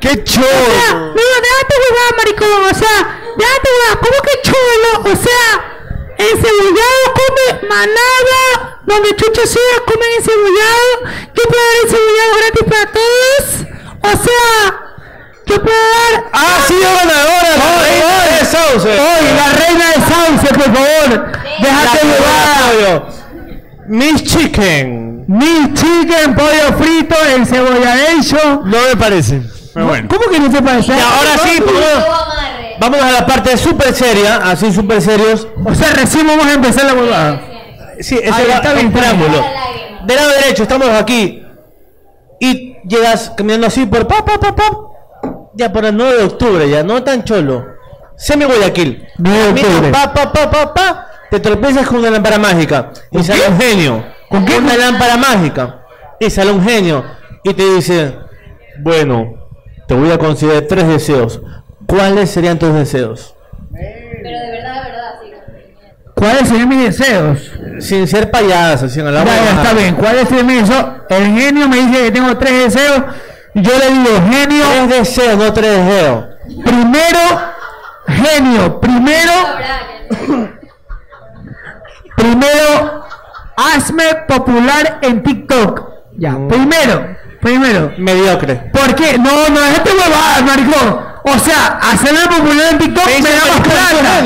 ¡Qué O sea, no, déjate huevada, maricón, o sea, déjate huevada, ¿cómo que chulo? O sea, encebollado come manada, donde chucho sea comen encebollado, yo puedo dar encebollado gratis para todos, o sea, yo puedo dar Ha sido ganadora la reina del sauce. Oye, la reina de Sauce, por favor. Déjate pollo. Miss Chicken. Mi chicken, pollo frito, el cebolladation. No me parece. Pero bueno. ¿Cómo que no te parece? Y ahora sí, amarre. vamos a la parte súper seria, así súper serios. O sea, recién vamos a empezar la huevada. Sí, ese Ahí está bien, preámbulo. Del lado derecho, estamos aquí. Y llegas caminando así por pa, pa, pa, pa. Ya por el 9 de octubre, ya no tan cholo. Semi Guayaquil. 9 de octubre. Pa, pa, pa, pa, pa. Te tropiezas con una lámpara mágica. Y sale un genio. ¿Con qué? Una lámpara mágica. Y sale un genio. Y te dice: Bueno, te voy a conceder tres deseos. ¿Cuáles serían tus deseos? Pero de verdad, de verdad, sí. ¿Cuáles serían mis deseos? Sin ser payaso, sin hablar Ya, ya, huevadas. está bien. ¿Cuáles serían mis deseos? El genio me dice que tengo tres deseos. Yo le digo, genio, Tres deseos, no tres deseos. primero, genio, primero, primero, hazme popular en TikTok. Ya, primero, primero. Mediocre. ¿Por qué? No, no, déjate huevada, maricón. O sea, hacerme popular en TikTok Me da más plata.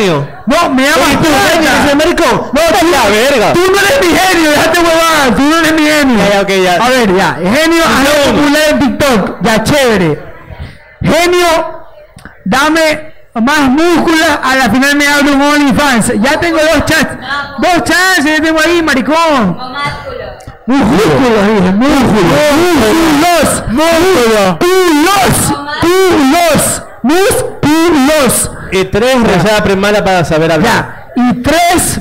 No, me da más plata. maricón. No, tú, la verga. tú no eres mi genio, déjate huevada, tú no eres mi genio. Ya, ya. A ver, ya, genio, hazme popular en TikTok, ya, chévere. Genio, dame más músculos, a la final me abre un OnlyFans. Ya tengo dos chats, dos chats, ya tengo ahí, maricón. Músculos, dije, músculos, músculos, músculos, músculos, músculos, músculos. Y tres, rezada primaria para saber hablar. Ya, y tres,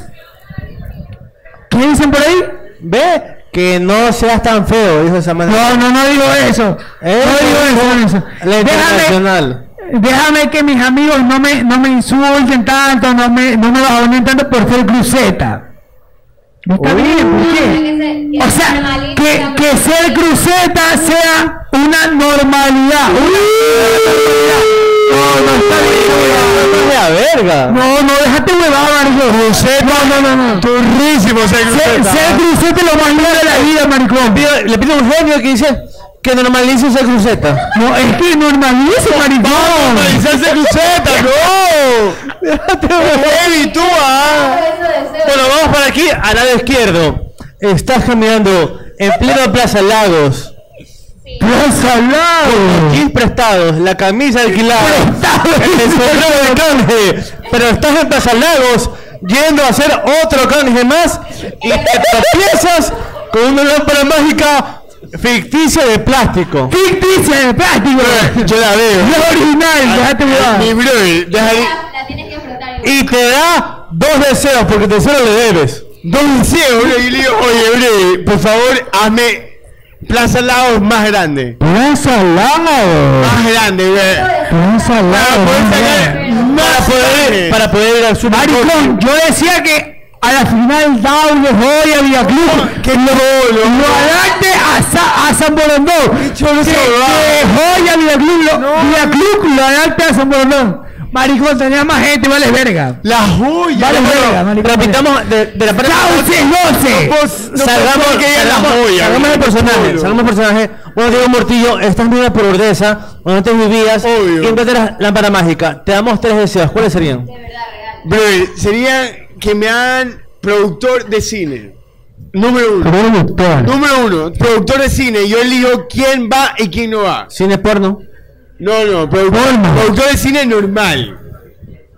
¿qué dicen por ahí? Ve que no seas tan feo, dijo esa manera. No, no, no digo eso. Eh, no digo eso. La Déjame, internacional. Déjame que mis amigos no me, no me insulten tanto, no me, no me bajonen tanto por ser cruceta. No está bien, ¿por qué? O sea, que, que ser cruceta sea una normalidad. No, no está bien. la verga. No, no, déjate huevada, maricón. Cruceta. No, no, no, no. Turrísimo ser Ser, cruceta. ser cruceta es lo más lindo de la vida, maricón. Le pido a un genio que dice que normalice esa cruceta. No, es que normalice, maricón. Normalizarse cruceta, no. Heavy, tú, ah. Bueno, vamos para aquí, al lado izquierdo. Estás caminando en pleno Plaza Lagos. Plaza Lago. Jeans prestados, la camisa alquilada, el sombrero de canje. Pero estás en Plaza Lagos yendo a hacer otro canje más y te tropiezas con una lámpara mágica ficticia de plástico. Ficticia de plástico. Yo la veo. La original, déjate huevada. Mi brother, deja ahí. La, la tienes que igual. Y te da dos deseos porque tercero le debes. Dos deseos, bro. Y le digo, oye, bro, por favor, hazme Plaza Lagos más grande. Plaza Lago. Más grande, güey. Plaza Lago. Para poder, Para poder ir al super Maricón, yo decía que a la final Down, Joya, Villa Club, ¡Qué cholo! lo adelante a, Sa- a San Borondón. ¡Qué cholo Que, ese que Joya, Villa Club, lo, Villa Club, lo adelante a San Borondón. Maricón, tenía más gente, vale verga. La joya. Vale verga, maricón. Repitamos de, de la parte ¡Cauces 12! salgamos, que diga la salgamos, joya, salgamos del personaje, salgamos del personaje. Bueno, Diego Mortillo, estás viviendo por Urdesa, donde antes vivías, Obvio. y encuentras lámpara mágica. Te damos tres deseos, ¿cuáles serían? De verdad, real. Brother, sería que me hagan productor de cine. Número uno. Productor. Número uno, productor de cine. Yo elijo quién va y quién no va. Cine porno. No, no, productor, Porno. productor de cine normal.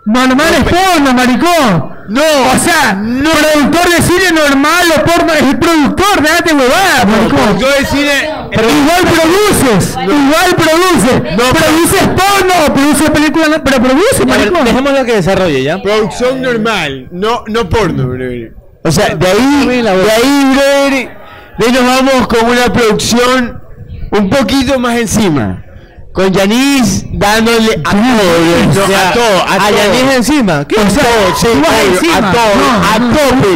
Normal es porno, maricón. No, O sea, productor de cine normal o porno es el productor, déjate huevada, maricón. productor de cine. Pero igual produces, igual produces. No produces porno o produces películas, no- pero produces, maricón. dejémoslo que desarrolle, ¿ya? Producción normal, no, no porno, brother. O sea, de Ah, ahí, de ahí, brother, de ahí nos vamos con una producción un poquito más encima. Con Yanis dándole a todo, brother, no, O sea, a todo, a, a todo. Yanis encima. ¿Qué? O sea, sí, tú vas obvio, encima. a todo, No, a tope,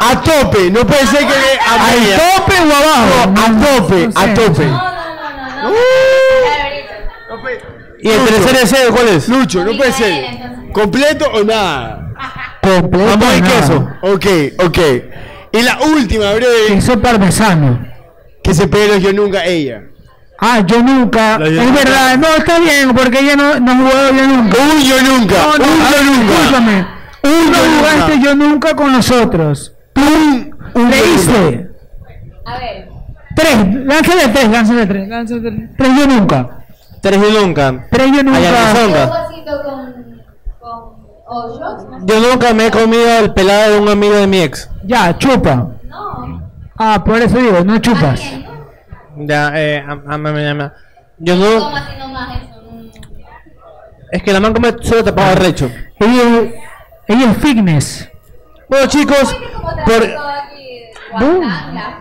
a tope. No puede ser que le- a ¿Al media. tope o abajo? No, a tope, No a sé. tope. No, no, no, no, no. Ahorita. ¿Y el tercer deseo cuál es? Lucho, no puede ser. ¿Completo o nada? Completo. Jamón y queso. Ok, ok. Y la última, brother, Queso parmesano. que se pegue yo nunca, ella. Ah, yo nunca. La yo es nunca. verdad, no, está bien, porque ella no, no jugó yo nunca. Un yo nunca, No, no, un a yo ver, nunca. Escúchame. Un no yo jugaste nunca. yo nunca con nosotros. Un, un yo Leíste. A ver. Tres, lánzale tres, lánzale tres, lánzale tres. Tres yo nunca. Tres y nunca. Tres yo nunca. vasito con. con. sé. Yo nunca me he comido el pelado de un amigo de mi ex. Ya, chupa. No. Ah, por eso digo, no chupas. Ya, eh, am- am- am- am- Yo No así nomás eso. no. Es que la man come solo tapado de recho. Ella, es fitness. Bueno, chicos, por.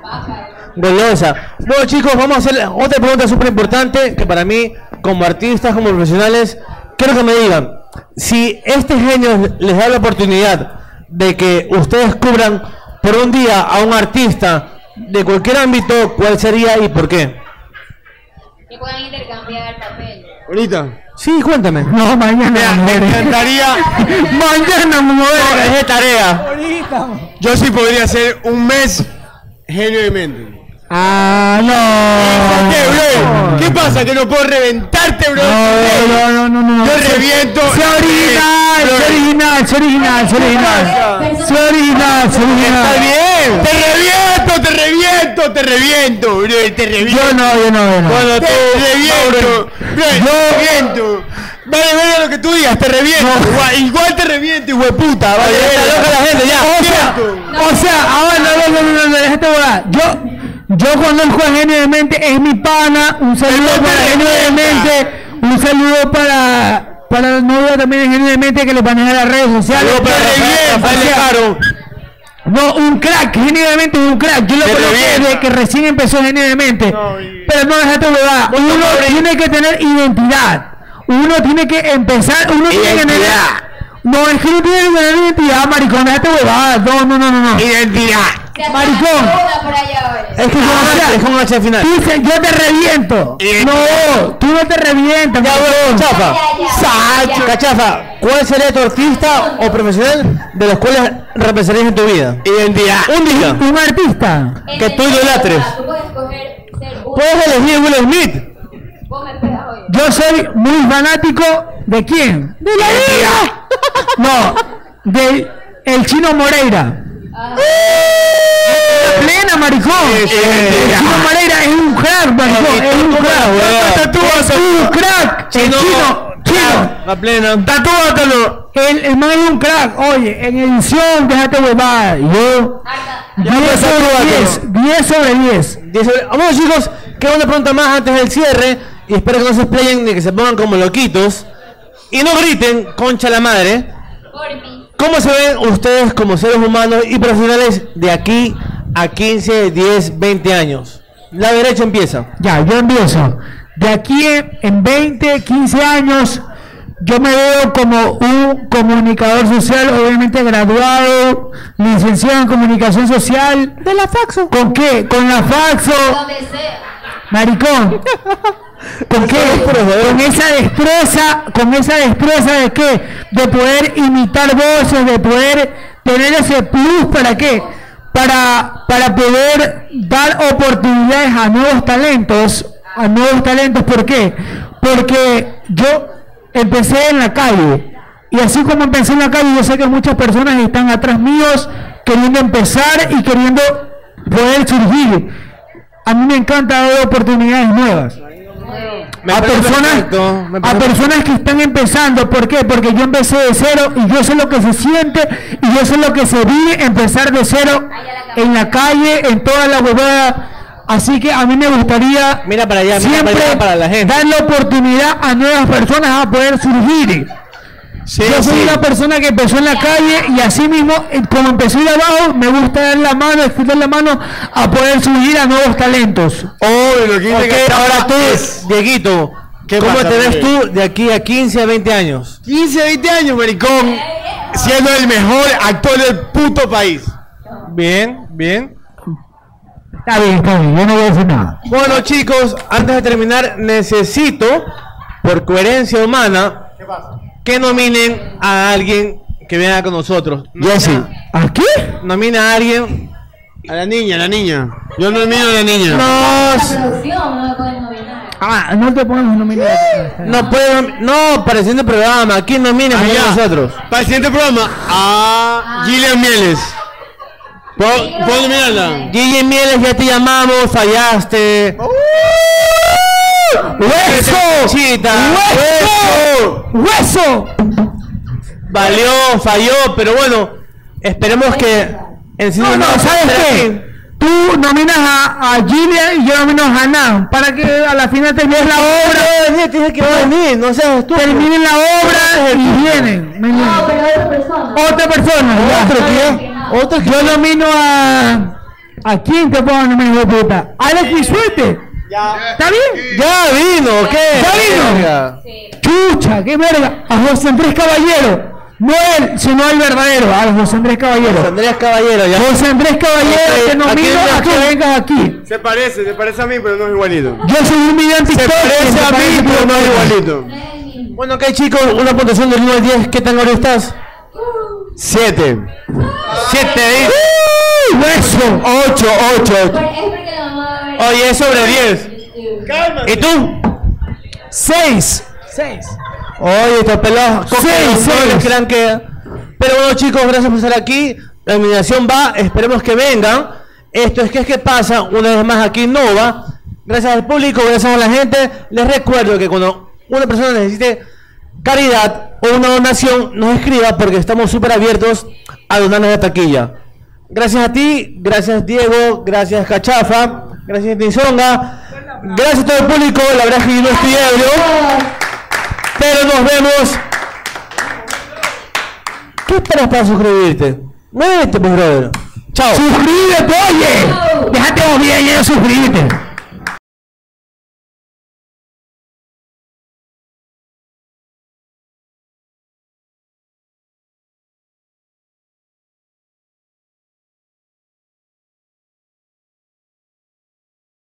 papas. Golosa. Bueno chicos, vamos a hacer otra pregunta súper importante que para mí, como artistas, como profesionales, quiero que me digan, si este genio les da la oportunidad de que ustedes cubran por un día a un artista de cualquier ámbito, ¿cuál sería y por qué? Que puedan intercambiar el papel. Ahorita. Sí, cuéntame. No, mañana. Mira, me encantaría. mañana, mujer. Es de tarea. Yo sí podría ser un mes genio de mente. Ah, no. ¿Qué, bro? ¿Qué pasa? Que no puedo reventarte, bro. No, no, no, no, no. Yo reviento. Sé original, sé original, sé original, sé original. Sé original, sé original. Está bien. Te reviento, te reviento, te reviento, bro. Te reviento. Yo no, yo no, yo no. Cuando te reviento, bro, te reviento. Vale, vale lo que tú digas, te reviento. Igual, igual te reviento, hijo de puta. Vale, loca la gente, ya. O sea, o sea, ahora no, no, no, no, no, déjate volar. Yo, yo conozco a Genio de Mente, es mi pana. Un saludo Pero no te para Genio de. Mente. Un saludo para, para la novia también de Genio de Mente que le maneja las redes sociales. Para Te Rafael- Rafael. No, un crack, genuinamente un crack. Yo lo revienta. desde que recién empezó genuinamente. Pero no déjate huevada. Uno tiene que tener identidad. Uno tiene que empezar, uno tiene que tener. Identidad. No, es que no tiene que tener identidad, maricón, déjate huevada. No, no, no, no, no. Identidad. Se Maricón. una boda por allá hoy. Es que con Ah, es con H al final. Tú dices, yo te reviento. No, tú no te revientas. Ya, ya. Cachafa, ¿cuál sería tu artista o profesional de los cuales repensarías en tu vida? Identidad. Un día. Un artista. En que tú idolatres. Tú puedes escoger ser uno. Puedes elegir Will Smith. Vos me pegas hoy. Yo soy muy fanático de quién? De la vida. No, de el chino Moreira. Ah, Plena, maricón. Sí, el chino Moreira es un crack, maricón. Es un crack. Tatúate, Es un crack. El chino, chino. La plena. Tatúatelo. El, el man es un crack. Oye, en edición, déjate huevada. Yo, harta. 10 sobre 10. 10 sobre 10. Dice, Bueno chicos, queda una pregunta más antes del cierre y espero que no se explayen ni que se pongan como loquitos y no griten, concha la madre. ¿Cómo se ven ustedes como seres humanos y profesionales de aquí a 15, 10, 20 años? La derecha empieza. Ya, yo empiezo. De aquí en- en 20, 15 años, yo me veo como un comunicador social, obviamente graduado, licenciado en comunicación social. ¿De la Faxo? ¿Con qué? Con la Faxo. Donde sea. Maricón. ¿Con qué? Con esa destreza, con esa destreza de qué? De poder imitar voces, de poder tener ese plus para qué? Para, para poder dar oportunidades a nuevos talentos, a nuevos talentos, ¿por qué? Porque yo empecé en la calle. Y así como empecé en la calle, yo sé que muchas personas están atrás míos queriendo empezar y queriendo poder surgir. A mí me encanta dar oportunidades nuevas. A personas, a personas que están empezando, ¿por qué? Porque yo empecé de cero y yo sé lo que se siente y yo sé lo que se vive empezar de cero en la calle, en toda la huevada. Así que a mí me gustaría Mira para allá, mira siempre para allá para la gente. oportunidad a nuevas personas a poder surgir. Yo soy una persona que empezó en la calle y así mismo, eh, como empecé de abajo, me gusta dar la mano, extender la mano a poder subir a nuevos talentos. Oh, lo que dice Ok, que ahora tú, es- Dieguito, ¿Qué ¿cómo pasa, te ves tú de aquí a 15 a 20 años? 15, 20 años, maricón. Siendo el mejor actor del puto país. Bien, bien. Está bien, está bien, yo no voy a decir nada. Bueno, chicos, antes de terminar, necesito, por coherencia humana, que nominen a alguien que venga con nosotros. Jesse. ¿A qué? Nomina a alguien. A la niña, a la niña. Yo no miro a la niña. Nos, Producción, no me pueden nominar. Ah, no te podemos nominar. no pueden, no, para el siguiente programa. ¿Quién nomina a Allá. nosotros? Para el siguiente programa, a Gillian Mieles. ¿Puedo, ¿puedo nominarla? Guille Mieles, ya te llamamos, fallaste. ¡Hueso! ¡Hueso! ¡Hueso! Valió, falló, pero bueno, esperemos que No, no, ¿sabes qué? Tú nominas a, a Gillian y yo nomino a Hanan para que a la final termines la obra, Tienes que venir, no seas tú. terminen la obra y vienen. No, pero otra persona. Otra persona. ya. ¿Otro quién? ¿Otro Yo nomino a. ¿A quién te puedo nominar, puta? Alex Bisuete. ¿Está bien? Ya vino, ¿qué? ¿Ya vino? Sí. Chucha, qué verga. A José Andrés Caballero. No él, sino el verdadero. A José Andrés Caballero. Andrés Caballero, ya. José Andrés Caballero, te ¿a nomino a que vengas aquí. Se parece, se parece a mí, pero no es igualito. Yo soy un video en Se TikTok. parece a mí, pero no es igualito. Bueno, ok, chicos, una puntuación del 1 al 10. ¿Qué tan gordo estás? 7. 7, ¡Uy, ¡Hueso! 8, 8, 8. Pero es porque la mamá Oye, es sobre 10. ¿Y tú? ¡Seis! ¡Seis! Oye, estos pelados. Seis, cogen, no seis. les crean que. Pero bueno, chicos, gracias por estar aquí. La nominación va, esperemos que vengan. Esto es que es que pasa una vez más aquí en Nova. Gracias al público, gracias a la gente. Les recuerdo que cuando una persona necesite caridad o una donación, nos escriba porque estamos súper abiertos a donarnos de taquilla. Gracias a ti, gracias Diego, gracias Cachafa, gracias Tizonga, gracias a todo el público. La verdad es que yo no estoy ebrio. Pero nos vemos. ¿Qué esperas para suscribirte? Muévete, pues, brother. Chao. ¡Suscríbete, oye! Déjate mover y suscríbete.